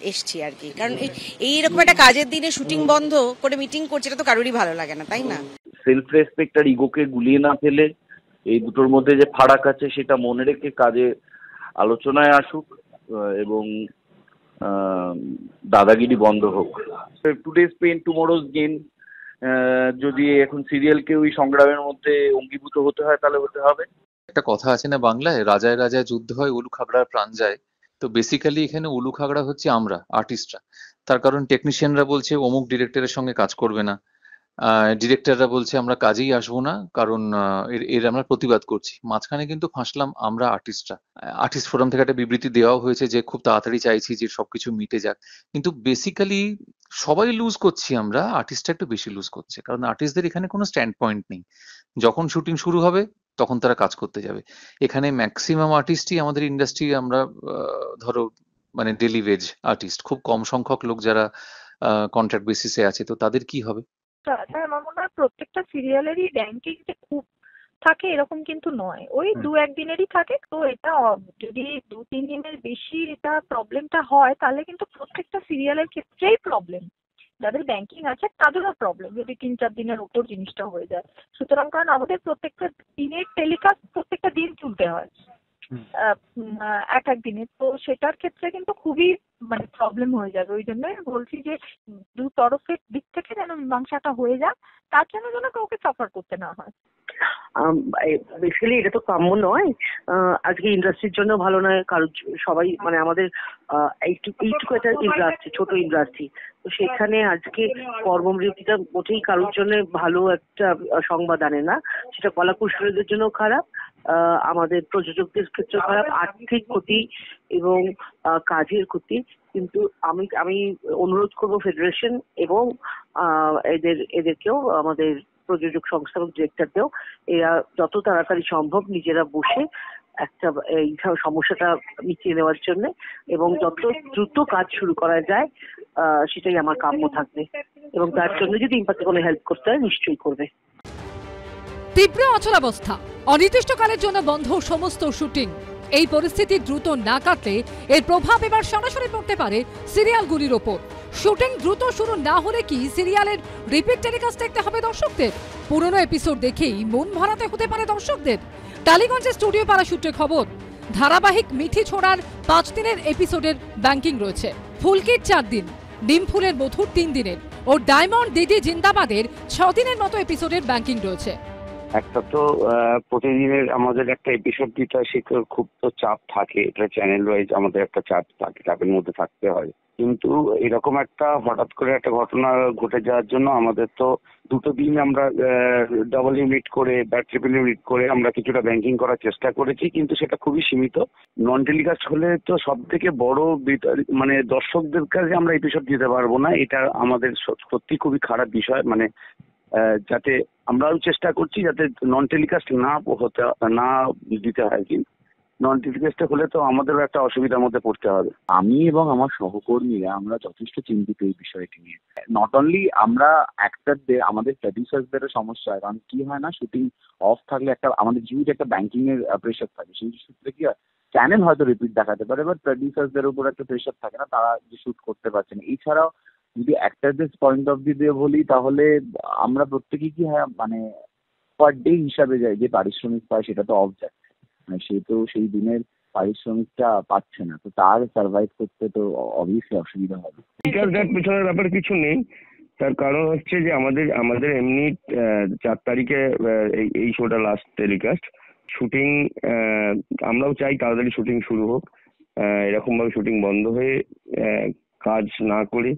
এসছি আর কি। কারণ এই- এইরকম একটা কাজের দিনে শুটিং বন্ধ করে মিটিং করছে, এটা তো কারোরই ভালো লাগে না, তাই না? সেলফ রেসপেক্ট আর ইগোকে গুলিয়ে না ফেলে, এই দুটোর মধ্যে যে ফারাক আছে, সেটা মনে রেখে কাজে আলোচনায় আসুক এবং দাদাগিরি বন্ধ হোক। টুডেজ পেন টুমোরোজ গেন যদি এখন সিরিয়ালকে ওই সংগ্রামের মধ্যে অঙ্গীভূত হতে হয় তাহলে হতে হবে। একটা কথা আছে না বাংলায় রাজায় রাজায় যুদ্ধ হয় উলু খাগড়ার প্রাণ যায়। তো বেসিক্যালি এখানে উলু খাগড়া হচ্ছে আমরা আর্টিস্টরা তার কারণ টেকনিশিয়ানরা বলছে অমুক ডিরেক্টরের সঙ্গে কাজ করবে না। ডিরেক্টররা বলছে, আমরা কাজেই আসব না, কারণ এর আমরা প্রতিবাদ করছি। মাঝখানে কিন্তু ফাঁসলাম আমরা আর্টিস্টরা আর্টিস্ট ফোরাম থেকে একটা বিবৃতি দেওয়াও হয়েছে যে, খুব তাড়াতাড়ি চাইছি যে, সবকিছু মিটে যাক। কিন্তু বেসিক্যালি সবাই লুজ করছি আমরা আর্টিস্টরা একটু বেশি লুজ করছে, কারণ আর্টিস্টদের এখানে কোনো স্ট্যান্ড পয়েন্ট নেই। যখন শুটিং শুরু হবে, তখন তারা কাজ করতে যাবে। এখানে ম্যাক্সিমাম আর্টিস্টই আমাদের ইন্ডাস্ট্রি আমরা ধরো মানে ডেলি ওয়েজ আর্টিস্ট খুব কম সংখ্যক লোক যারা কন্ট্রাক্ট বেসিসে আছে, তো তাদের কি হবে? তাছাড়া আমার মনে হয় প্রত্যেকটা সিরিয়ালেরই র্যাঙ্কিং যে খুব থাকে এরকম কিন্তু নয়। ওই দু একদিনেরই থাকে। তো এটা যদি দু তিন দিনের বেশি এটা প্রবলেমটা হয় তাহলে কিন্তু প্রত্যেকটা সিরিয়ালের ক্ষেত্রেই প্রবলেম যাদের ব্যাংকিং আছে তাদেরও প্রবলেম যদি তিন চার দিনের উপর জিনিসটা হয়ে যায়। সুতরাং কারণ আমাদের প্রত্যেকটা দিনের টেলিকাস্ট প্রত্যেকটা দিন তুলতে হয়। এক এক দিনে তো সেটার ক্ষেত্রে কিন্তু খুবই মানে প্রবলেম হয়ে যাবে। ওই জন্যই বলছি যে দু তরফের দিক থেকে যেন মীমাংসাটা হয়ে যাক তার জন্য যেন কাউকে সাফার করতে না হয়। বেসিক্যালি এটা তো কাম্য নয়। আজকে ইন্ডাস্ট্রির জন্য ভালো নয়। কারণ সবাই মানে আমাদের এইটুকু একটা ইন্ডাস্ট্রি ছোট ইন্ডাস্ট্রি তো সেখানে আজকে কর্মমৃত্যুটা মোটেই কারোর জন্য ভালো একটা সংবাদ আনে না। সেটা কলা কুশলীদের জন্য খারাপ আমাদের প্রযোজকদের ক্ষেত্রে খারাপ আর্থিক ক্ষতি এবং কাজের ক্ষতি। কিন্তু আমি আমি অনুরোধ করব ফেডারেশন এবং এদের, এদেরকেও, আমাদের প্রযোজক সংস্থা এবং ডিরেক্টরদেরও এরা যত তাড়াতাড়ি সম্ভব নিজেরা বসে একটা, এই সমস্যাটা মিটিয়ে নেওয়ার জন্য এবং যত দ্রুত কাজ শুরু করা যায় সেটাই আমার কাম্য থাকবে। এবং তার জন্য যদি ইম্পাক্টে কোনো হেল্প করতে হয়, নিশ্চয়ই করবে। তীব্র অচলাবস্থা। অনির্দিষ্টকালের জন্য বন্ধ সমস্ত শুটিং। এই পরিস্থিতি দ্রুত না কাটলে এর প্রভাব এবার সরাসরি পড়তে পারে সিরিয়ালগুলির ওপর। শুটিং দ্রুত শুরু না হলে কি সিরিয়ালের রিপিট টেলিকাস্ট দেখতে হবে দর্শকদের? পুরনো এপিসোড দেখেই মন ভরাতে হতে পারে দর্শকদের। টালিগঞ্জের স্টুডিও পাড়া সূত্রে খবর। ধারাবাহিক মিঠি ছোড়ার পাঁচ দিনের এপিসোডের ব্যাংকিং রয়েছে। ফুলকির চার দিন ডিম ফুলের মধুর তিন দিনের ও ডায়মন্ড দিদি জিন্দাবাদের ছ দিনের মতো এপিসোডের ব্যাংকিং রয়েছে। একটা তো প্রতিদিনের আমাদের একটা এপিসোড দিতে হয় সেটা খুব তো চাপ থাকে। এটা চ্যানেল ওয়াইজ আমাদের একটা চাপ থাকে, চাপের মধ্যে থাকতে হয়। কিন্তু এরকম একটা হঠাৎ করে একটা ঘটনা ঘটে যাওয়ার জন্য আমাদের তো দুটো দিন আমরা ডাবল ইউনিট করে, বা ট্রিপল ইউনিট করে আমরা কিছুটা ব্যাংকিং করার চেষ্টা করেছি, কিন্তু সেটা খুবই সীমিত। নন টেলিকাস্ট হলে তো সব থেকে বড় মানে দর্শকদের কাছে আমরা এপিসোড দিতে পারব না। এটা আমাদের সত্যি খুবই খারাপ বিষয়। মানে যাতে আমরাও চেষ্টা করছি যাতে নন টেলিকাস্ট না হতে, না দিতে হয় কিন্তু। নন টেলিকাস্টে হলে তো আমাদেরও একটা অসুবিধার মধ্যে পড়তে হবে। আমি এবং আমার সহকর্মীরা আমরা যথেষ্ট চিন্তিত এই বিষয়টি নিয়ে। নট অনলি আমরা অ্যাক্টারদের আমাদের প্রডিউসার্সদেরও সমস্যা হয়, কারণ কি হয় না শুটিং অফ থাকলে একটা, আমাদের হিউজ একটা ব্যাংকিং এর প্রেশার থাকে। সেই সূত্রে কি হয় চ্যানেল হয়তো রিপিট দেখাতে পারে বাট প্রডিউসার্সদের উপর একটা প্রেশার থাকে না, তারা যে শুট করতে পারছে না। এছাড়াও যদি অ্যাক্টারদের পয়েন্ট অফ ভিউ দিয়ে বলি, তাহলে আমরা প্রত্যেকেই কি হয় মানে পার ডে হিসাবে যাই, যে পারিশ্রমিক পায় সেটা তো যায় মানে সে তো সেই দিনের পারিশ্রমিকটা পাচ্ছে না। তো তার সার্ভাইভ করতে তো অবভিয়াসলি অসুবিধা হবে। পেছনের ব্যাপারে কিছু নেই। তার কারণ হচ্ছে যে আমাদের আমাদের এমনি চার তারিখে এই শোটা লাস্ট টেলিকাস্ট শুটিং আমরাও চাই তাড়াতাড়ি শুটিং শুরু হোক। এরকম ভাবে শুটিং বন্ধ হয়ে কাজ না করে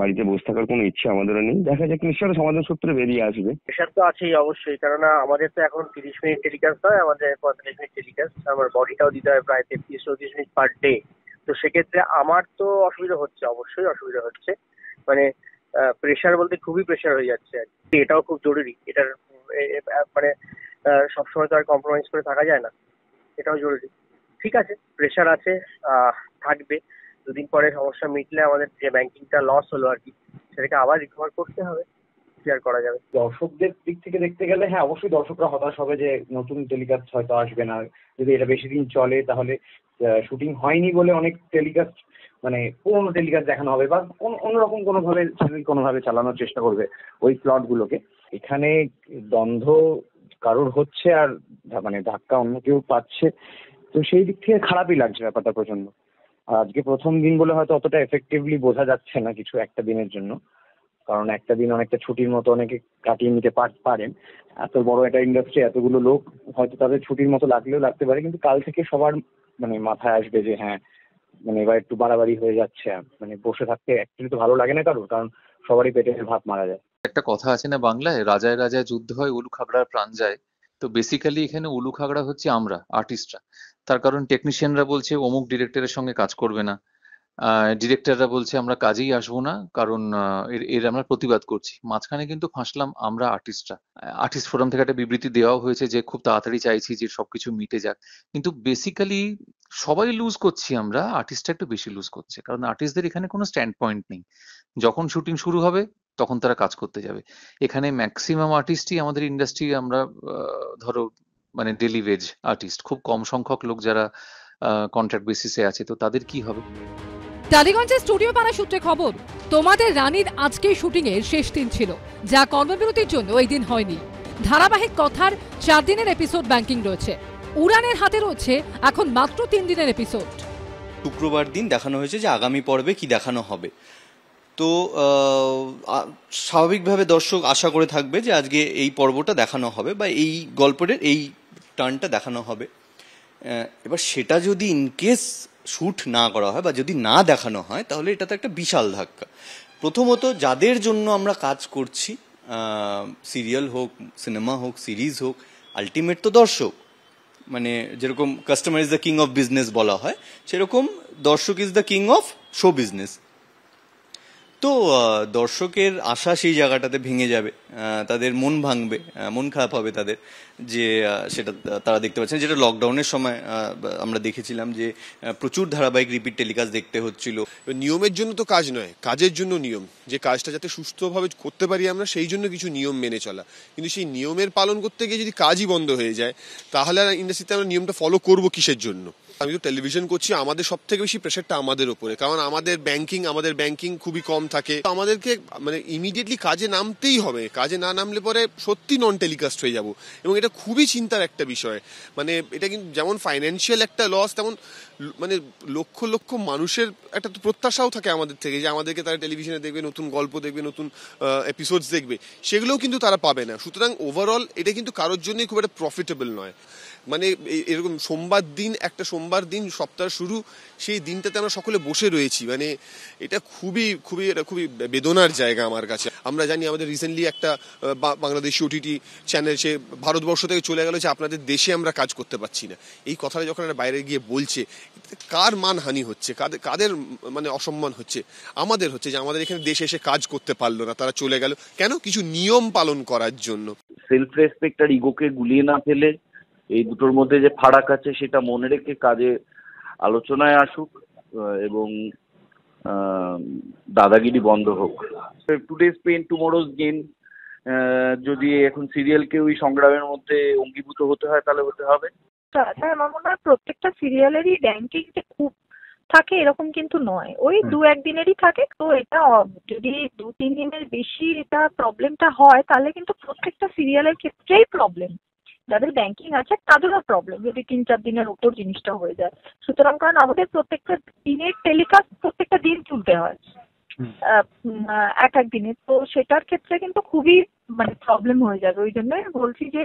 বাড়িতে বসে থাকার কোনো ইচ্ছে আমাদেরও নেই। দেখা যাক, নিশ্চয়ই সমাধান সূত্রে বেরিয়ে আসবে। প্রেশার তো আছেই অবশ্যই, কেননা আমাদের তো এখন তিরিশ মিনিট টেলিকাস্ট হয়, আমাদের পঁয়তাল্লিশ মিনিট টেলিকাস্ট আমার বডিটাও দিতে হয় প্রায় তেত্রিশ, চৌত্রিশ মিনিট পার ডে তো সেক্ষেত্রে আমার তো অসুবিধা হচ্ছে, অবশ্যই অসুবিধা হচ্ছে। মানে প্রেশার বলতে খুবই প্রেশার হয়ে যাচ্ছে আর কি। এটাও খুব জরুরি, এটার মানে সবসময় তো আর কম্প্রোমাইজ করে থাকা যায় না। এটাও জরুরি। ঠিক আছে প্রেশার আছে থাকবে। দুদিন পরে সমস্যা মিটলে আমাদের যে ব্যাংকিংটা লস হলো আর কি, সেটাকে আবার রিকভার করতে হবে কি আর করা যাবে। দর্শকদের দিক থেকে দেখতে গেলে হ্যাঁ অবশ্যই দর্শকরা হতাশ হবে যে নতুন টেলিকাস্ট হয়তো আসবে না। যদি এটা বেশি দিন চলে, তাহলে শুটিং হয়নি বলে অনেক টেলিকাস্ট মানে পুরোনো টেলিকাস্ট দেখানো হবে বা অন্য- অন্যরকম কোনোভাবে চ্যানেল কোনোভাবে চালানোর চেষ্টা করবে ওই প্লটগুলোকে এখানে দ্বন্দ্ব কারোর হচ্ছে আর মানে ধাক্কা অন্য কেউ পাচ্ছে। তো সেই দিক থেকে খারাপই লাগছে ব্যাপারটা প্রচণ্ড আজকে প্রথম দিন বলে হয়তো অতটা এফেক্টিভলি বোঝা যাচ্ছে না কিছু একটা দিনের জন্য। কারণ একটা দিন অনেকটা ছুটির মতো অনেকে কাটিয়ে নিতে পার- পারেন। এত বড় একটা ইন্ডাস্ট্রি এতগুলো লোক হয়তো তাদের ছুটির মতো লাগলেও লাগতে পারে, কিন্তু কাল থেকে সবার মানে মাথায় আসবে যে হ্যাঁ মানে এবার একটু বাড়াবাড়ি হয়ে যাচ্ছে। মানে বসে থাকতে অ্যাকচুয়ালি তো ভালো লাগে না কারোর, কারণ সবারই পেটের ভাত মারা যায়। একটা কথা আছে না বাংলায়, রাজায় রাজায় যুদ্ধ হয়, উলু খাগড়ার প্রাণ যায়। তো বেসিক্যালি এখানে উলু খাগড়া হচ্ছে আমরা আর্টিস্টরা তার কারণ টেকনিশিয়ানরা বলছে, অমুক ডিরেক্টরের সঙ্গে কাজ করবে না। ডিরেক্টররা বলছে, আমরা কাজেই আসব না, কারণ এর এর আমরা প্রতিবাদ করছি। মাঝখানে কিন্তু ফাঁসলাম আমরা আর্টিস্টরা আর্টিস্ট ফোরাম থেকে একটা বিবৃতি দেওয়াও হয়েছে যে, খুব তাড়াতাড়ি চাইছি যে সবকিছু মিটে যাক। কিন্তু বেসিক্যালি সবাই লুজ করছি আমরা আর্টিস্টরা একটু বেশি লুজ করছে। কারণ আর্টিস্টদের এখানে কোনো স্ট্যান্ড পয়েন্ট নেই। যখন শুটিং শুরু হবে তখন তারা কাজ করতে যাবে। এখানে ম্যাক্সিমাম আর্টিস্টই আমাদের ইন্ডাস্ট্রি আমরা ধরো মানে ডেলি ওয়েজ আর্টিস্ট খুব কম সংখ্যক লোক যারা কন্ট্রাক্ট বেসিসে আছে তো তাদের কি হবে? টালিগঞ্জের স্টুডিও পাড়া সূত্রে খবর তোমাদের রানীর আজকের শুটিং এর শেষ দিন ছিল যা কর্মবিরতির জন্য এই দিন হয়নি। ধারাবাহিক কথার চার দিনের এপিসোড ব্যাংকিং রয়েছে। উড়ানের হাতে রয়েছে এখন মাত্র তিন দিনের এপিসোড শুক্রবার দিন দেখানো হয়েছে যে আগামী পর্বে কি দেখানো হবে। তো স্বাভাবিকভাবে দর্শক আশা করে থাকবে যে আজকে এই পর্বটা দেখানো হবে বা এই গল্পের এই টার্নটা দেখানো হবে। এবার সেটা যদি ইনকেস শ্যুট না করা হয় বা যদি না দেখানো হয়, তাহলে এটা তো একটা বিশাল ধাক্কা। প্রথমত যাদের জন্য আমরা কাজ করছি সিরিয়াল হোক সিনেমা হোক সিরিজ হোক আলটিমেট তো দর্শক। মানে যেরকম customer is the king of business বলা হয়, সেরকম দর্শক is the king of show business তো দর্শকের আশা সেই জায়গাটাতে ভেঙে যাবে তাদের মন ভাঙবে মন খারাপ হবে তাদের, যে সেটা তারা দেখতে পাচ্ছেন। যেটা লকডাউনের সময় আমরা দেখেছিলাম যে প্রচুর ধারাবাহিক রিপিট টেলিকাস্ট দেখতে হচ্ছিল। নিয়মের জন্য তো কাজ নয়, কাজের জন্য নিয়ম। যে কাজটা যাতে সুস্থভাবে করতে পারি আমরা, সেই জন্য কিছু নিয়ম মেনে চলা। কিন্তু সেই নিয়মের পালন করতে গিয়ে যদি কাজই বন্ধ হয়ে যায়, তাহলে ইন্ডাস্ট্রিতে আমরা নিয়মটা ফলো করব কিসের জন্য? আমি তো টেলিভিশন করছি, আমাদের সব থেকে বেশি প্রেশারটা আমাদের ওপরে কারণ আমাদের ব্যাংকিং আমাদের ব্যাংকিং খুবই কম থাকে। আমাদেরকে মানে ইমিডিয়েটলি কাজে নামতেই হবে। কাজে না নামলে পরে সত্যি নন টেলিকাস্ট হয়ে যাব। এবং এটা খুবই চিন্তার একটা বিষয়। মানে এটা কিন্তু যেমন ফাইন্যান্সিয়াল একটা লস তেমন মানে লক্ষ লক্ষ মানুষের একটা তো প্রত্যাশাও থাকে আমাদের থেকে যে আমাদেরকে তারা টেলিভিশনে দেখবে, নতুন গল্প দেখবে, নতুন এপিসোডস দেখবে। সেগুলোও কিন্তু তারা পাবে না। সুতরাং ওভারঅল এটা কিন্তু কারোর জন্যই খুব একটা প্রফিটেবল নয়। মানে এরকম সোমবার দিন, একটা সোমবার দিন, সপ্তাহ শুরু, সেই দিনটাতে আমরা সকলে বসে রয়েছি। মানে এটা খুবই খুবই, এটা খুবই বেদনার জায়গা আমার কাছে। আমরা জানি আমাদের রিসেন্টলি একটা বাংলাদেশি ওটিটি চ্যানেল সে ভারতবর্ষ থেকে চলে গেল, যে আপনাদের দেশে আমরা কাজ করতে পারছি না। এই কথাটা যখন বাইরে গিয়ে বলছে কার মানহানি হচ্ছে? কাদের কাদের মানে অসম্মান হচ্ছে? আমাদের হচ্ছে যে আমাদের এখানে দেশে এসে কাজ করতে পারল না, তারা চলে গেল। কেন? কিছু নিয়ম পালন করার জন্য। সেলফ রেসপেক্ট আর ইগোকে গুলিয়ে না ফেলে এই দুটোর মধ্যে যে ফারাক আছে সেটা মনে রেখে কাজে আলোচনায় আসুক এবং দাদাগিরি বন্ধ হোক। টুডেজ পেন টুমোরোজ গেন যদি এখন সিরিয়ালকে ওই সংগ্রামের মধ্যে অঙ্গীভূত হতে হয় তাহলে হতে হবে। তাছাড়া আমার মনে হয় প্রত্যেকটা সিরিয়ালেরই র্যাঙ্কিং খুব থাকে এরকম কিন্তু নয়। ওই দু একদিনেরই থাকে তো এটা যদি দু তিন দিনের বেশি এটা প্রবলেমটা হয় তাহলে কিন্তু প্রত্যেকটা সিরিয়ালের ক্ষেত্রেই প্রবলেম যাদের ব্যাংকিং আছে তাদেরও প্রবলেম যদি তিন চার দিনের উপর জিনিসটা হয়ে যায়। সুতরাং কারণ আমাদের প্রত্যেকটা দিনের টেলিকাস্ট প্রত্যেকটা দিন তুলতে হয়। আহ, এক এক দিনে। তো সেটার ক্ষেত্রে কিন্তু খুবই মানে প্রবলেম হয়ে যাবে। ওই জন্যই বলছি যে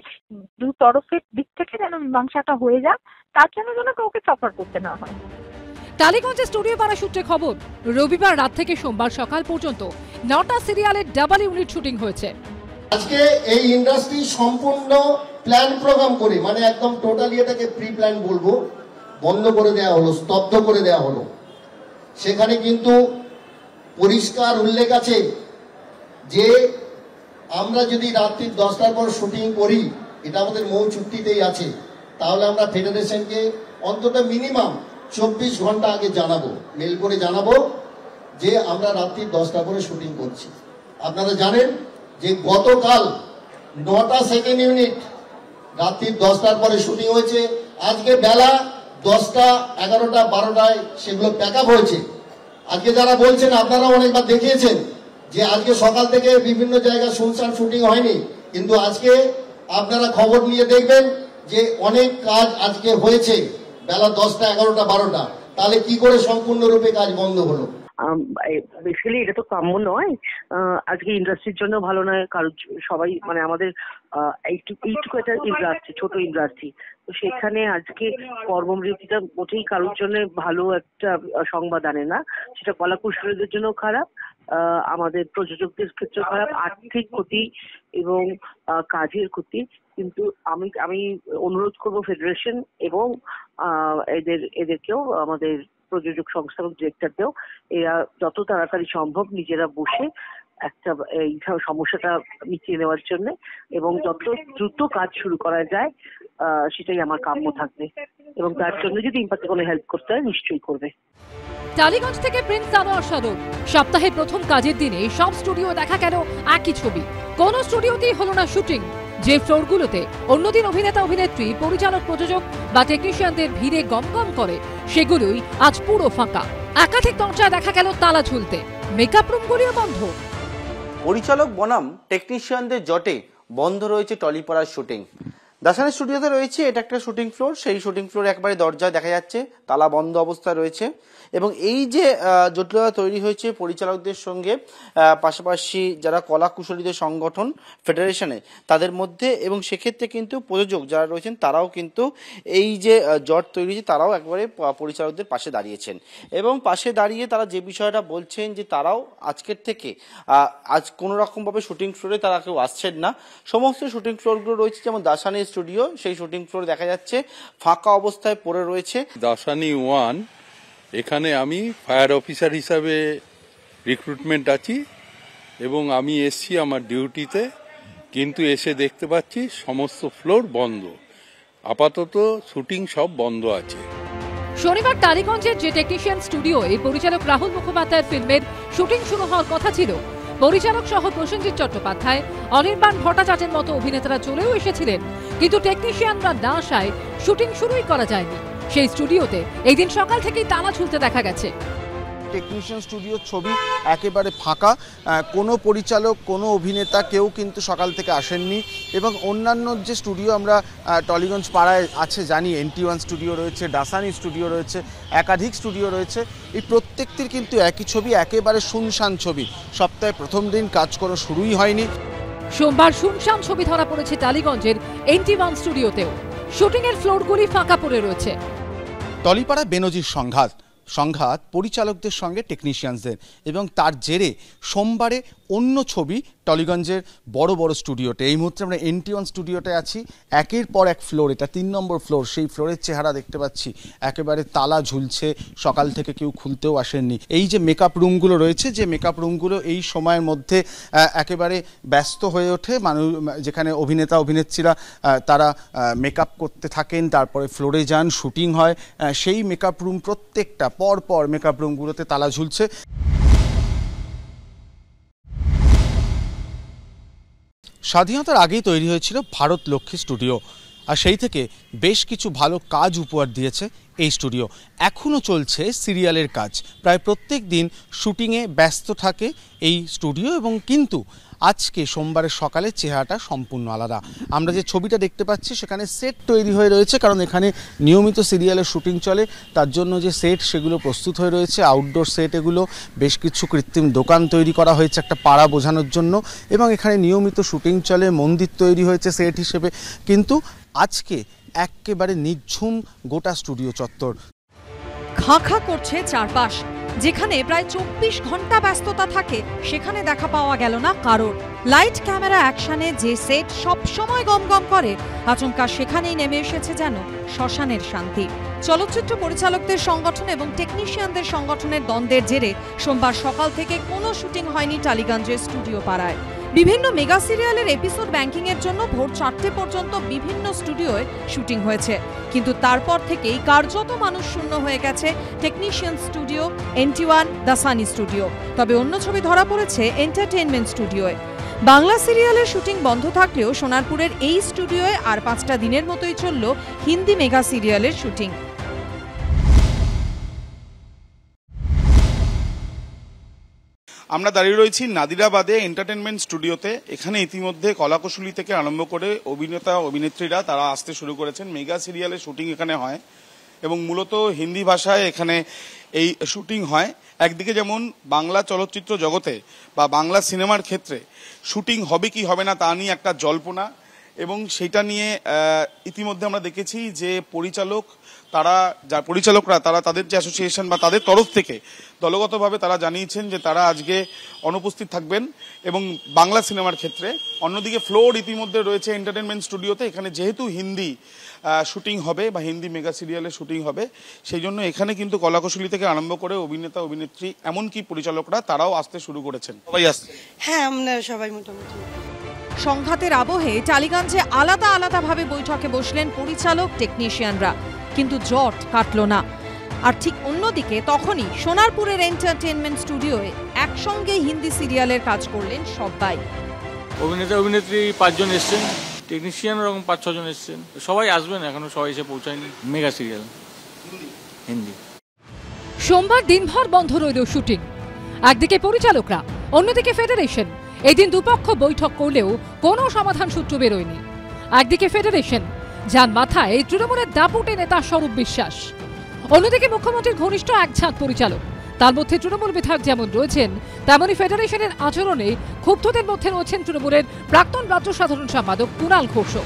দু তরফের দিক থেকে যেন মীমাংসাটা হয়ে যাক তার জন্য যেন কাউকে সাফার করতে না হয়। টালিগঞ্জে স্টুডিও পাড়া সূত্রে খবর রবিবার রাত থেকে সোমবার সকাল পর্যন্ত নটা সিরিয়ালের ডাবল ইউনিট শুটিং হয়েছে। আজকে এই ইন্ডাস্ট্রি সম্পূর্ণ প্ল্যান প্রোগ্রাম করে মানে একদম টোটালি এটাকে প্রি প্ল্যান বলব, বন্ধ করে দেওয়া হলো, স্তব্ধ করে দেওয়া হলো। সেখানে কিন্তু পরিষ্কার উল্লেখ আছে যে আমরা যদি রাত্রি দশটার পর শুটিং করি, এটা আমাদের মৌ চুক্তিতেই আছে, তাহলে আমরা ফেডারেশনকে অন্তত মিনিমাম চব্বিশ ঘণ্টা আগে জানাব, মেল করে জানাব যে আমরা রাত্রি দশটা করে শুটিং করছি। আপনারা জানেন যে গতকাল নটা সেকেন্ড ইউনিট রাত্রি দশটার পরে শুটিং হয়েছে। আজকে বেলা দশটা, এগারোটা, বারোটায় সেগুলো প্যাক হয়েছে। আজকে যারা বলছেন আপনারা অনেকবার দেখিয়েছেন যে আজকে সকাল থেকে বিভিন্ন জায়গায় শুনশান শুটিং হয়নি। কিন্তু আজকে আপনারা খবর নিয়ে দেখবেন যে অনেক কাজ আজকে হয়েছে, বেলা দশটা, এগারোটা, বারোটা। তাহলে কি করে সম্পূর্ণরূপে কাজ বন্ধ হলো? বেসিক্যালি এটা তো কাম্য নয়। আজকে ইন্ডাস্ট্রির জন্য ভালো নয়। কারণ সবাই মানে আমাদের এইটুকু একটা ইন্ডাস্ট্রি ছোট ইন্ডাস্ট্রি তো সেখানে আজকে কর্মবিরতিটা মোটেই কারোর জন্য ভালো একটা সংবাদ আনে না। সেটা কলাকুশলীদের জন্য খারাপ আমাদের প্রযোজকদের ক্ষেত্রে খারাপ, আর্থিক ক্ষতি এবং কাজের ক্ষতি। কিন্তু আমি আমি অনুরোধ করব ফেডারেশন এবং এদের, এদেরকেও, আমাদের প্রযোজক সংস্থা এবং ডিরেক্টরকেও, এরা যত তাড়াতাড়ি সম্ভব নিজেরা বসে একটা, এই সমস্যাটা মিটিয়ে নেওয়ার জন্য এবং যত দ্রুত কাজ শুরু করা যায় সেটাই আমার কাম্য থাকবে। এবং তার জন্য যদি ইম্পাক্টে কোনো হেল্প করতে হয়, নিশ্চয়ই করবে। টালিগঞ্জ থেকে প্রিন্স আনোয়ার সাদর সপ্তাহের প্রথম কাজের দিনে সব স্টুডিও দেখা গেল একই ছবি। কোন স্টুডিওতেই হলো না শুটিং যে ফ্লোরগুলোতে অন্যদিন অভিনেতা, অভিনেত্রী, পরিচালক, প্রযোজক বা টেকনিশিয়ানদের ভিড়ে গমগম করে, সেগুলোই আজ পুরো ফাঁকা। একাধিক দরজায় দেখা গেল তালা ঝুলতে। মেকআপ রুমগুলিও বন্ধ। পরিচালক বনাম টেকনিশিয়ানদের জটে বন্ধ রয়েছে টলিপাড়ার শুটিং। দাসানের স্টুডিওতে রয়েছে, এটা একটা শুটিং ফ্লোর সেই শুটিং ফ্লোর একবারে দরজা দেখা যাচ্ছে, তালা বন্ধ অবস্থায় রয়েছে। এবং এই যে জটিলতা তৈরি হয়েছে পরিচালকদের সঙ্গে পাশাপাশি যারা কলা কুশলীদের সংগঠন ফেডারেশনে তাদের মধ্যে, এবং সেক্ষেত্রে কিন্তু প্রযোজক যারা রয়েছেন, তারাও কিন্তু এই যে জট তৈরি হয়েছে, তারাও একবারে পরিচালকদের পাশে দাঁড়িয়েছেন। এবং পাশে দাঁড়িয়ে তারা যে বিষয়টা বলছেন যে, তারাও আজকের থেকে আজ কোনো রকমভাবে শুটিং ফ্লোরে তারা কেউ আসছেন না। সমস্ত শুটিং ফ্লোরগুলো রয়েছে, যেমন দাসানি স্টুডিও সেই শুটিং ফ্লোর দেখা যাচ্ছে, ফাঁকা অবস্থায় পড়ে রয়েছে। দাসানি ওয়ান এখানে আমি ফায়ার অফিসার হিসাবে রিক্রুটমেন্ট আছি এবং আমি এসছি আমার ডিউটিতে, কিন্তু এসে দেখতে পাচ্ছি সমস্ত ফ্লোর বন্ধ। আপাতত শুটিং সব বন্ধ আছে। শনিবার টালিগঞ্জের যে টেকনিশিয়ান স্টুডিও এই পরিচালক রাহুল মুখোপাধ্যায়ের ফিল্মের শুটিং শুরু হওয়ার কথা ছিল। পরিচালক সহ প্রসেনজিৎ চট্টোপাধ্যায়, অনির্বাণ ভট্টাচার্যের মতো অভিনেতারা চলেও এসেছিলেন, কিন্তু টেকনিশিয়ানরা না আসায় শুটিং শুরুই করা যায়নি। সেই স্টুডিওতে এই দিন সকাল থেকেই তালা ঝুলতে দেখা গেছে। টেকনিশিয়ান স্টুডিওর ছবি একেবারে ফাঁকা। কোনো পরিচালক কোনো অভিনেতা কেউ কিন্তু সকাল থেকে আসেননি এবং অন্যান্য যে স্টুডিও আমরা টলিগঞ্জ পাড়ায় আছে জানি এনটি ওয়ান স্টুডিও রয়েছে ডাসানি স্টুডিও রয়েছে একাধিক স্টুডিও রয়েছে এই প্রত্যেকটির কিন্তু একই ছবি একেবারে শুনশান ছবি। সপ্তাহে প্রথম দিন কাজ করা শুরুই হয়নি। সোমবার শুনশান ছবি ধরা পড়েছে টালিগঞ্জের এনটি ওয়ান স্টুডিওতেও শুটিংয়ের ফ্লোরগুলি ফাঁকা পড়ে রয়েছে। টলিপাড়া বেনজির সংঘাত। সংঘাত পরিচালকদের সঙ্গে টেকনিশিয়ানসদের এবং তার জেরে সোমবারে অন্য ছবি টলিগঞ্জের বড় বড় স্টুডিওতে। এই মুহূর্তে আমরা এনটি ওয়ান স্টুডিওতে আছি। একের পর এক ফ্লোর এটা তিন নম্বর ফ্লোর সেই ফ্লোরের চেহারা দেখতে পাচ্ছি। একেবারে তালা ঝুলছে, সকাল থেকে কেউ খুলতেও আসেননি। এই যে মেকআপ রুমগুলো রয়েছে, যে মেকআপ রুমগুলো এই সময়ের মধ্যে একেবারে ব্যস্ত হয়ে ওঠে। মানুষ যেখানে অভিনেতা, অভিনেত্রীরা তারা মেকআপ করতে থাকেন, তারপরে ফ্লোরে যান শুটিং হয়। সেই মেকআপ রুম প্রত্যেকটা, পর পর মেকআপ রুমগুলোতে তালা ঝুলছে। স্বাধীনতার আগেই তৈরি হয়েছিল ভারত লক্ষ্মী স্টুডিও। আর সেই থেকে বেশ কিছু ভালো কাজ উপহার দিয়েছে এই স্টুডিও। এখনও চলছে সিরিয়ালের কাজ। প্রায় প্রত্যেক দিন শুটিংয়ে ব্যস্ত থাকে এই স্টুডিও এবং কিন্তু আজকে সোমবারের সকালে চেহারাটা সম্পূর্ণ আলাদা। আমরা যে ছবিটা দেখতে পাচ্ছি, সেখানে সেট তৈরি হয়ে রয়েছে, কারণ এখানে নিয়মিত সিরিয়ালের শুটিং চলে। তার জন্য যে সেট সেগুলো প্রস্তুত হয়ে রয়েছে আউটডোর সেট এগুলো। বেশ কিছু কৃত্রিম দোকান তৈরি করা হয়েছে একটা পাড়া বোঝানোর জন্য, এবং এখানে নিয়মিত শুটিং চলে, মন্দির তৈরি হয়েছে সেট হিসেবে। কিন্তু আজকে একেবারে নিঝুম গোটা স্টুডিও চত্বর। খাঁ খাঁ করছে চারপাশ। যেখানে প্রায় চব্বিশ ঘণ্টা ব্যস্ততা থাকে, সেখানে দেখা পাওয়া গেল না কারোর। লাইট ক্যামেরা অ্যাকশনে যে সেট সবসময় গম করে, আচমকা সেখানেই নেমে এসেছে যেন শ্মশানের শান্তি। চলচ্চিত্র পরিচালকদের সংগঠন এবং টেকনিশিয়ানদের সংগঠনের দ্বন্দ্বের জেরে সোমবার সকাল থেকে কোনো শুটিং হয়নি টালিগঞ্জের স্টুডিও পাড়ায়। বিভিন্ন মেগা সিরিয়ালের এপিসোড ব্যাংকিং এর জন্য ভোর চারটে পর্যন্ত বিভিন্ন স্টুডিওয়ে শুটিং হয়েছে। কিন্তু তারপর থেকেই কার্যত মানুষ শূন্য হয়ে গেছে technician studio NT one Dasani studio তবে অন্য ছবি ধরা পড়েছে এন্টারটেনমেন্ট স্টুডিওয়ে বাংলা সিরিয়ালের শুটিং বন্ধ থাকলেও সোনারপুরের এই স্টুডিওয়ে আর পাঁচটা দিনের মতোই চলল হিন্দি মেগা সিরিয়ালের শুটিং আমরা দাঁড়িয়ে রয়েছি নাদিরাবাদে এন্টারটেনমেন্ট স্টুডিওতে এখানে ইতিমধ্যে কলাকুশলী থেকে আরম্ভ করে অভিনেতা, অভিনেত্রীরা তারা আসতে শুরু করেছেন। মেগা সিরিয়ালের শুটিং এখানে হয় এবং মূলত হিন্দি ভাষায় এখানে এই শুটিং হয়। একদিকে যেমন বাংলা চলচ্চিত্র জগতে বা বাংলা সিনেমার ক্ষেত্রে শুটিং হবে কি হবে না তা নিয়ে একটা জল্পনা এবং সেটা নিয়ে ইতিমধ্যে আমরা দেখেছি যে পরিচালক তারা যা পরিচালকরা, তারা তাদের যে অ্যাসোসিয়েশন বা তাদের তরফ থেকে দলগতভাবে তারা জানিয়েছেন যে তারা আজকে অনুপস্থিত থাকবেন এবং বাংলা সিনেমার ক্ষেত্রে। অন্যদিকে ফ্লোর ইতিমধ্যে রয়েছে এন্টারটেনমেন্ট স্টুডিওতে এখানে যেহেতু হিন্দি শুটিং হবে বা হিন্দি মেগা সিরিয়ালের শুটিং হবে, সেই জন্য এখানে কিন্তু কলাকুশলী থেকে আরম্ভ করে অভিনেতা, অভিনেত্রী, এমনকি পরিচালকরা তারাও আসতে শুরু করেছেন। সবাই আসছে। হ্যাঁ আমরা সবাই মোটামুটি। সংঘাতের আবহে টালিগঞ্জে আলাদা আলাদাভাবে বৈঠকে বসলেন পরিচালক টেকনিশিয়ানরা কিন্তু জট কাটল না। আর ঠিক অন্যদিকে তখনই সোনারপুরের এন্টারটেনমেন্ট স্টুডিওয়ে একসঙ্গে হিন্দি সিরিয়ালের কাজ করলেন সবাই অভিনেতা অভিনেত্রী পাঁচজন এসছেন টেকনিশিয়ান এরকম পাঁচ ছজন এসছেন। সবাই আসবেন এখনও সবাই এসে পৌঁছায়নি। Mega serial Hindi. সোমবার দিনভর বন্ধ রইল শুটিং। একদিকে পরিচালকরা অন্যদিকে ফেডারেশন। এদিন দুপক্ষ বৈঠক করলেও কোনো সমাধান সূত্র বেরোয়নি। একদিকে ফেডারেশন যার মাথায় তৃণমূলের দাপুটে নেতা স্বরূপ বিশ্বাস। অন্যদিকে মুখ্যমন্ত্রীর ঘনিষ্ঠ এক ঝাঁক পরিচালক। তার মধ্যে তৃণমূল বিধায়ক যেমন রয়েছেন তেমনই ফেডারেশনের আচরণে ক্ষুব্ধদের মধ্যে রয়েছেন তৃণমূলের প্রাক্তন রাজ্য সাধারণ সম্পাদক কুণাল ঘোষও।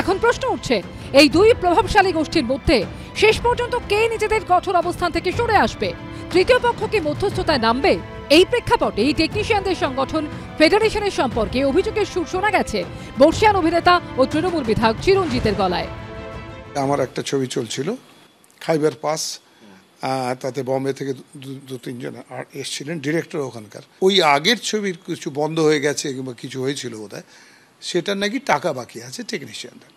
এখন প্রশ্ন উঠছে, এই দুই প্রভাবশালী গোষ্ঠীর মধ্যে শেষ পর্যন্ত কে নিজেদের কঠোর অবস্থান থেকে সরে আসবে? তৃতীয় পক্ষ কি মধ্যস্থতায় নামবে? এই প্রেক্ষাপটে এই টেকনিশিয়ানদের সংগঠন ফেডারেশনের সম্পর্কে অভিযোগের সুর শোনা গেছে। বর্ষিয়ান অভিনেতা ও তৃণমূল বিধায়ক চিরঞ্জিতের গলায়। আমার একটা ছবি চলছিল, খাইবার পাস তাতে বম্বে থেকে দু- তিনজন এসছিলেন ডিরেক্টর ওখানকার। ওই আগের ছবির কিছু বন্ধ হয়ে গেছে কিংবা কিছু হয়েছিল বোধহয়, সেটার নাকি টাকা বাকি আছে টেকনিশিয়ানদের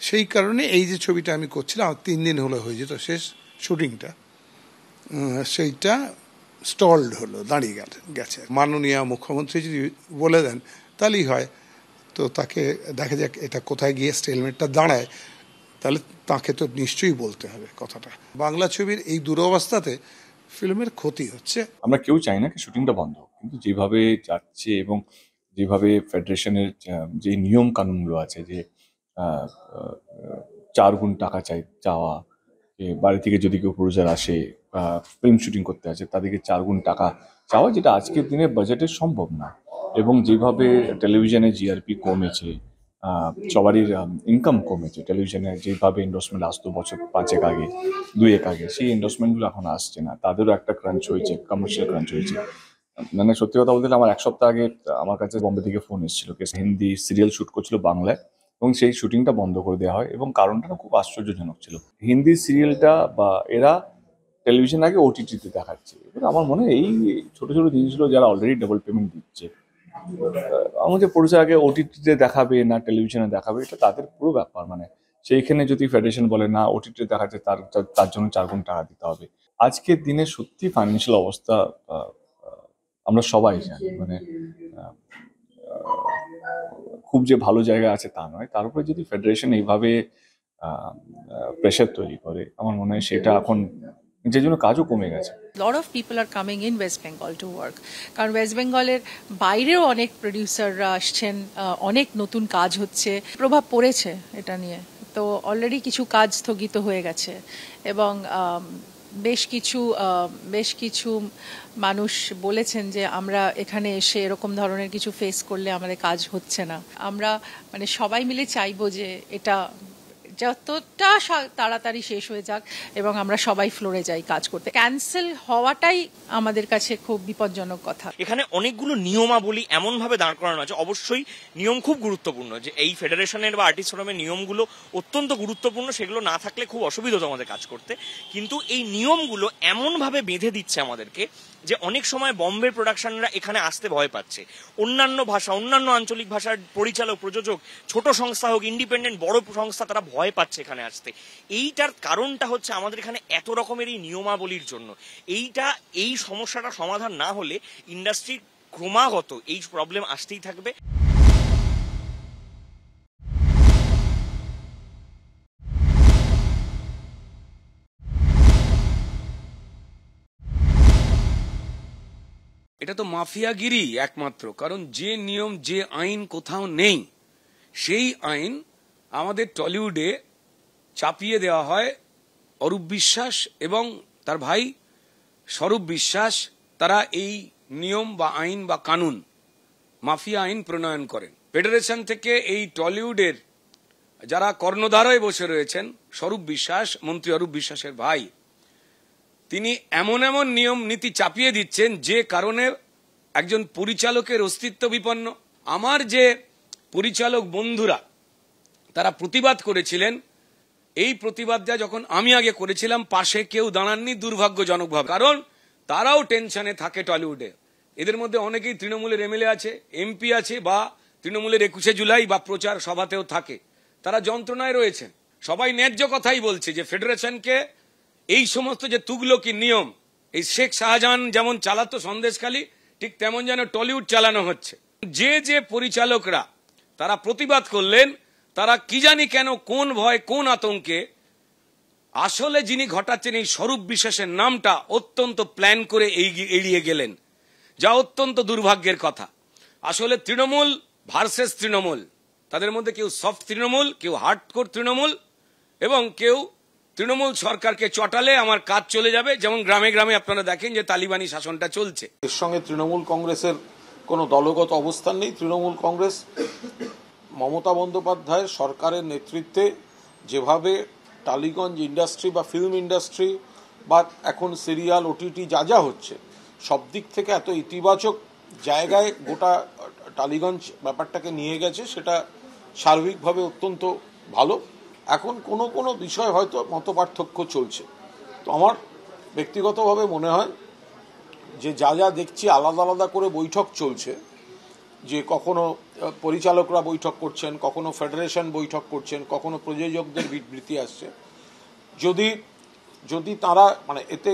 সেই কারণে এই যে ছবিটা আমি করছিলাম তিন দিন হলে হয়ে যেত শেষ শুটিংটা সেইটা স্টলড হলো, দাঁড়িয়ে গেছে মাননীয় মুখ্যমন্ত্রী যদি বলে দেন, তাহলেই হয়। তো তাকে দেখা যাক এটা কোথায় গিয়ে স্টেলমেটটা দাঁড়ায়। তাহলে তাকে তো নিশ্চয়ই বলতে হবে কথাটা। বাংলা ছবির এই দুরবস্থাতে ফিল্মের ক্ষতি হচ্ছে। আমরা কেউ চাই না কি শুটিংটা বন্ধ কিন্তু যেভাবে যাচ্ছে এবং যেভাবে ফেডারেশনের যে নিয়ম কানুনগুলো আছে, যে চার গুণ টাকা চাই চাওয়া বাড়ি থেকে যদি কেউ প্রডিউসার আসে ফিল্ম শুটিং করতে আছে তাদেরকে চার গুণ টাকা চাওয়া, যেটা আজকের দিনে বাজেটে সম্ভব না। এবং যেভাবে টেলিভিশনে জিআরপি কমেছে সবারই ইনকাম কমেছে টেলিভিশনে যেভাবে ইন্ডোসমেন্ট আসতো বছর পাঁচেক আগে দুই এক আগে, সেই ইন্ডোসমেন্টগুলো এখন আসছে না। তাদেরও একটা ক্রাঞ্চ হয়েছে কমার্শিয়াল ক্রাঞ্চ হয়েছে। মানে সত্যি কথা বলতে আমার এক সপ্তাহ আগে আমার কাছে বম্বে থেকে ফোন এসেছিল কে হিন্দি সিরিয়াল শুট করছিল বাংলায়, এবং সেই শুটিংটা বন্ধ করে দেওয়া হয়, এবং কারণটা খুব আশ্চর্যজনক ছিল। হিন্দি সিরিয়ালটা বা এরা টেলিভিশন আগে ওটিটিতে দেখাচ্ছে। এবার আমার মনে হয় এই ছোট ছোট জিনিসগুলো যারা অলরেডি ডাবল পেমেন্ট দিচ্ছে আমার যে প্রডিউসার আগে ওটিটিতে দেখাবে না টেলিভিশনে দেখাবে, এটা তাদের পুরো ব্যাপার। মানে সেইখানে যদি ফেডারেশন বলে না ওটিটিতে দেখাচ্ছে, তার, তার- জন্য চার গুণ টাকা দিতে হবে। আজকের দিনে সত্যি ফাইন্যান্সিয়াল অবস্থা আমরা সবাই জানি। মানে খুব যে ভালো জায়গা আছে তা নয়। তার উপরে যদি ফেডারেশন এইভাবে প্রেশার তৈরি করে, আমার মনে হয় সেটা এখন যে জন্য কাজও কমে গেছে। Lot of people are coming in West Bengal to work কারণ ওয়েস্ট বেঙ্গলের বাইরেও অনেক প্রডিউসাররা আসছেন অনেক নতুন কাজ হচ্ছে, প্রভাব পড়েছে এটা নিয়ে। তো অলরেডি কিছু কাজ স্থগিত হয়ে গেছে এবং বেশ কিছু বেশ কিছু মানুষ বলেছেন যে আমরা এখানে এসে এরকম ধরনের কিছু ফেস করলে আমাদের কাজ হচ্ছে না। আমরা মানে সবাই মিলে চাইব যে এটা যতটা তাড়াতাড়ি শেষ হয়ে যাক এবং আমরা সবাই ফ্লোরে যাই কাজ করতে। ক্যান্সেল হওয়াটাই আমাদের কাছে খুব বিপজ্জনক কথা। এখানে অনেকগুলো নিয়মাবলী এমন ভাবে দাঁড় করানো আছে, অবশ্যই নিয়ম খুব গুরুত্বপূর্ণ যে এই ফেডারেশনের বা আর্টিস্ট ফোরামের নিয়মগুলো অত্যন্ত গুরুত্বপূর্ণ, সেগুলো না থাকলে খুব অসুবিধা হতো আমাদের কাজ করতে। কিন্তু এই নিয়মগুলো এমন ভাবে বেঁধে দিচ্ছে আমাদেরকে যে অনেক সময় বম্বে প্রোডাকশনরা এখানে আসতে ভয় পাচ্ছে। অন্যান্য ভাষা, অন্যান্য আঞ্চলিক ভাষার পরিচালক, প্রযোজক, ছোট সংস্থা হোক ইন্ডিপেন্ডেন্ট বড় সংস্থা, তারা ভয় পাচ্ছে এখানে আসতে। এইটার কারণটা হচ্ছে আমাদের এখানে এত রকমের এই নিয়মাবলীর জন্য। এইটা, এই সমস্যাটা সমাধান না হলে ইন্ডাস্ট্রির ক্রমাগত এই প্রবলেম আসতেই থাকবে। এটা তো মাফিয়াগিরি একমাত্র, কারণ যে নিয়ম, যে আইন কোথাও নেই, সেই আইন আমাদের টলিউডে চাপিয়ে দেওয়া হয় অরূপ বিশ্বাস এবং তার ভাই স্বরূপ বিশ্বাস, তারা এই নিয়ম বা আইন বা কানুন, মাফিয়া আইন প্রণয়ন করেন। ফেডারেশন থেকে এই টলিউডের যারা কর্ণধারয় বসে রয়েছেন, স্বরূপ বিশ্বাস, মন্ত্রী অরূপ বিশ্বাসের ভাই তিনি এমন এমন নিয়ম নীতি চাপিয়ে দিচ্ছেন যে কারণে একজন পরিচালকের অস্তিত্ব বিপন্ন। আমার যে পরিচালক বন্ধুরা, তারা প্রতিবাদ করেছিলেন, এই প্রতিবাদটা যখন আমি আগে করেছিলাম, পাশে কেউ দাঁড়াননি দুর্ভাগ্যজনকভাবে। কারণ তারাও টেনশনে থাকে টলিউডে। এদের মধ্যে অনেকেই তৃণমূলের এমএলএ আছে, এমপি আছে, বা তৃণমূলের একুশে জুলাই বা প্রচার সভাতেও থাকে। তারা যন্ত্রণায় রয়েছেন সবাই ন্যায্য কথাই বলছে যে, ফেডারেশনকে এই সমস্ত যে তুগলকি নিয়ম, এই শেখ শাহজাহান যেমন চালাতো সন্দেশখালী, ঠিক তেমন যেন টলিউড চালানো হচ্ছে। যে যে পরিচালকরা তারা প্রতিবাদ করলেন, তারা কি জানি কেন কোন ভয়, কোন আতঙ্কে, আসলে যিনি ঘটাচ্ছেন এই স্বরূপ বিশ্বাসের নামটা অত্যন্ত প্ল্যান করে এড়িয়ে গেলেন। যা অত্যন্ত দুর্ভাগ্যের কথা। আসলে তৃণমূল ভার্সেস তৃণমূল, তাদের মধ্যে কেউ সফট তৃণমূল, কেউ হার্ডকোর তৃণমূল এবং কেউ তৃণমূল সরকারকে চটালে আমার কাজ চলে যাবে। যেমন গ্রামে গ্রামে আপনারা দেখেন যে তালিবানি শাসনটা চলছে। এর সঙ্গে তৃণমূল কংগ্রেসের কোনো দলগত অবস্থান নেই। তৃণমূল কংগ্রেস মমতা বন্দ্যোপাধ্যায়ের সরকারের নেতৃত্বে যেভাবে টালিগঞ্জ ইন্ডাস্ট্রি বা ফিল্ম ইন্ডাস্ট্রি বা এখন সিরিয়াল ওটিটি যা যা হচ্ছে, সব দিক থেকে এত ইতিবাচক জায়গায় গোটা টালিগঞ্জ ব্যাপারটাকে নিয়ে গেছে, সেটা সার্বিকভাবে অত্যন্ত ভালো। এখন কোনো কোনো বিষয় হয়তো মতপার্থক্য চলছে। তো আমার ব্যক্তিগতভাবে মনে হয় যে যা যা দেখছি আলাদা আলাদা করে বৈঠক চলছে, যে কখনো পরিচালকরা বৈঠক করছেন, কখনো ফেডারেশন বৈঠক করছেন, কখনো প্রযোজকদের বিবৃতি আসছে। যদি যদি তারা মানে এতে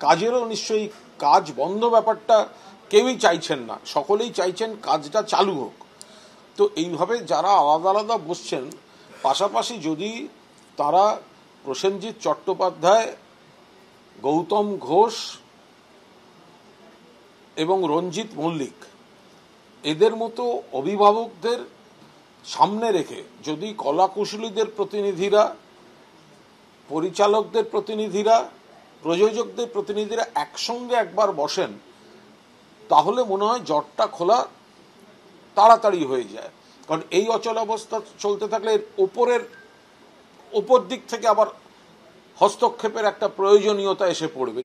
কাজেরও নিশ্চয়ই কাজ বন্ধ ব্যাপারটা কেউই চাইছেন না, সকলেই চাইছেন কাজটা চালু হোক। তো এইভাবে যারা আলাদা আলাদা বসছেন পাশাপাশি যদি তারা প্রসেনজিৎ চট্টোপাধ্যায়, গৌতম ঘোষ এবং রঞ্জিত মল্লিক এদের মতো অভিভাবকদের সামনে রেখে যদি কলাকুশলীদের প্রতিনিধিরা, পরিচালকদের প্রতিনিধিরা, প্রযোজকদের প্রতিনিধিরা একসঙ্গে একবার বসেন, তাহলে মনে হয় জটটা খোলা তাড়াতাড়ি হয়ে যায়। কারণ এই অচল অবস্থা চলতে থাকলে ওপরের ওপর দিক থেকে আবার হস্তক্ষেপের একটা প্রয়োজনীয়তা এসে পড়বে।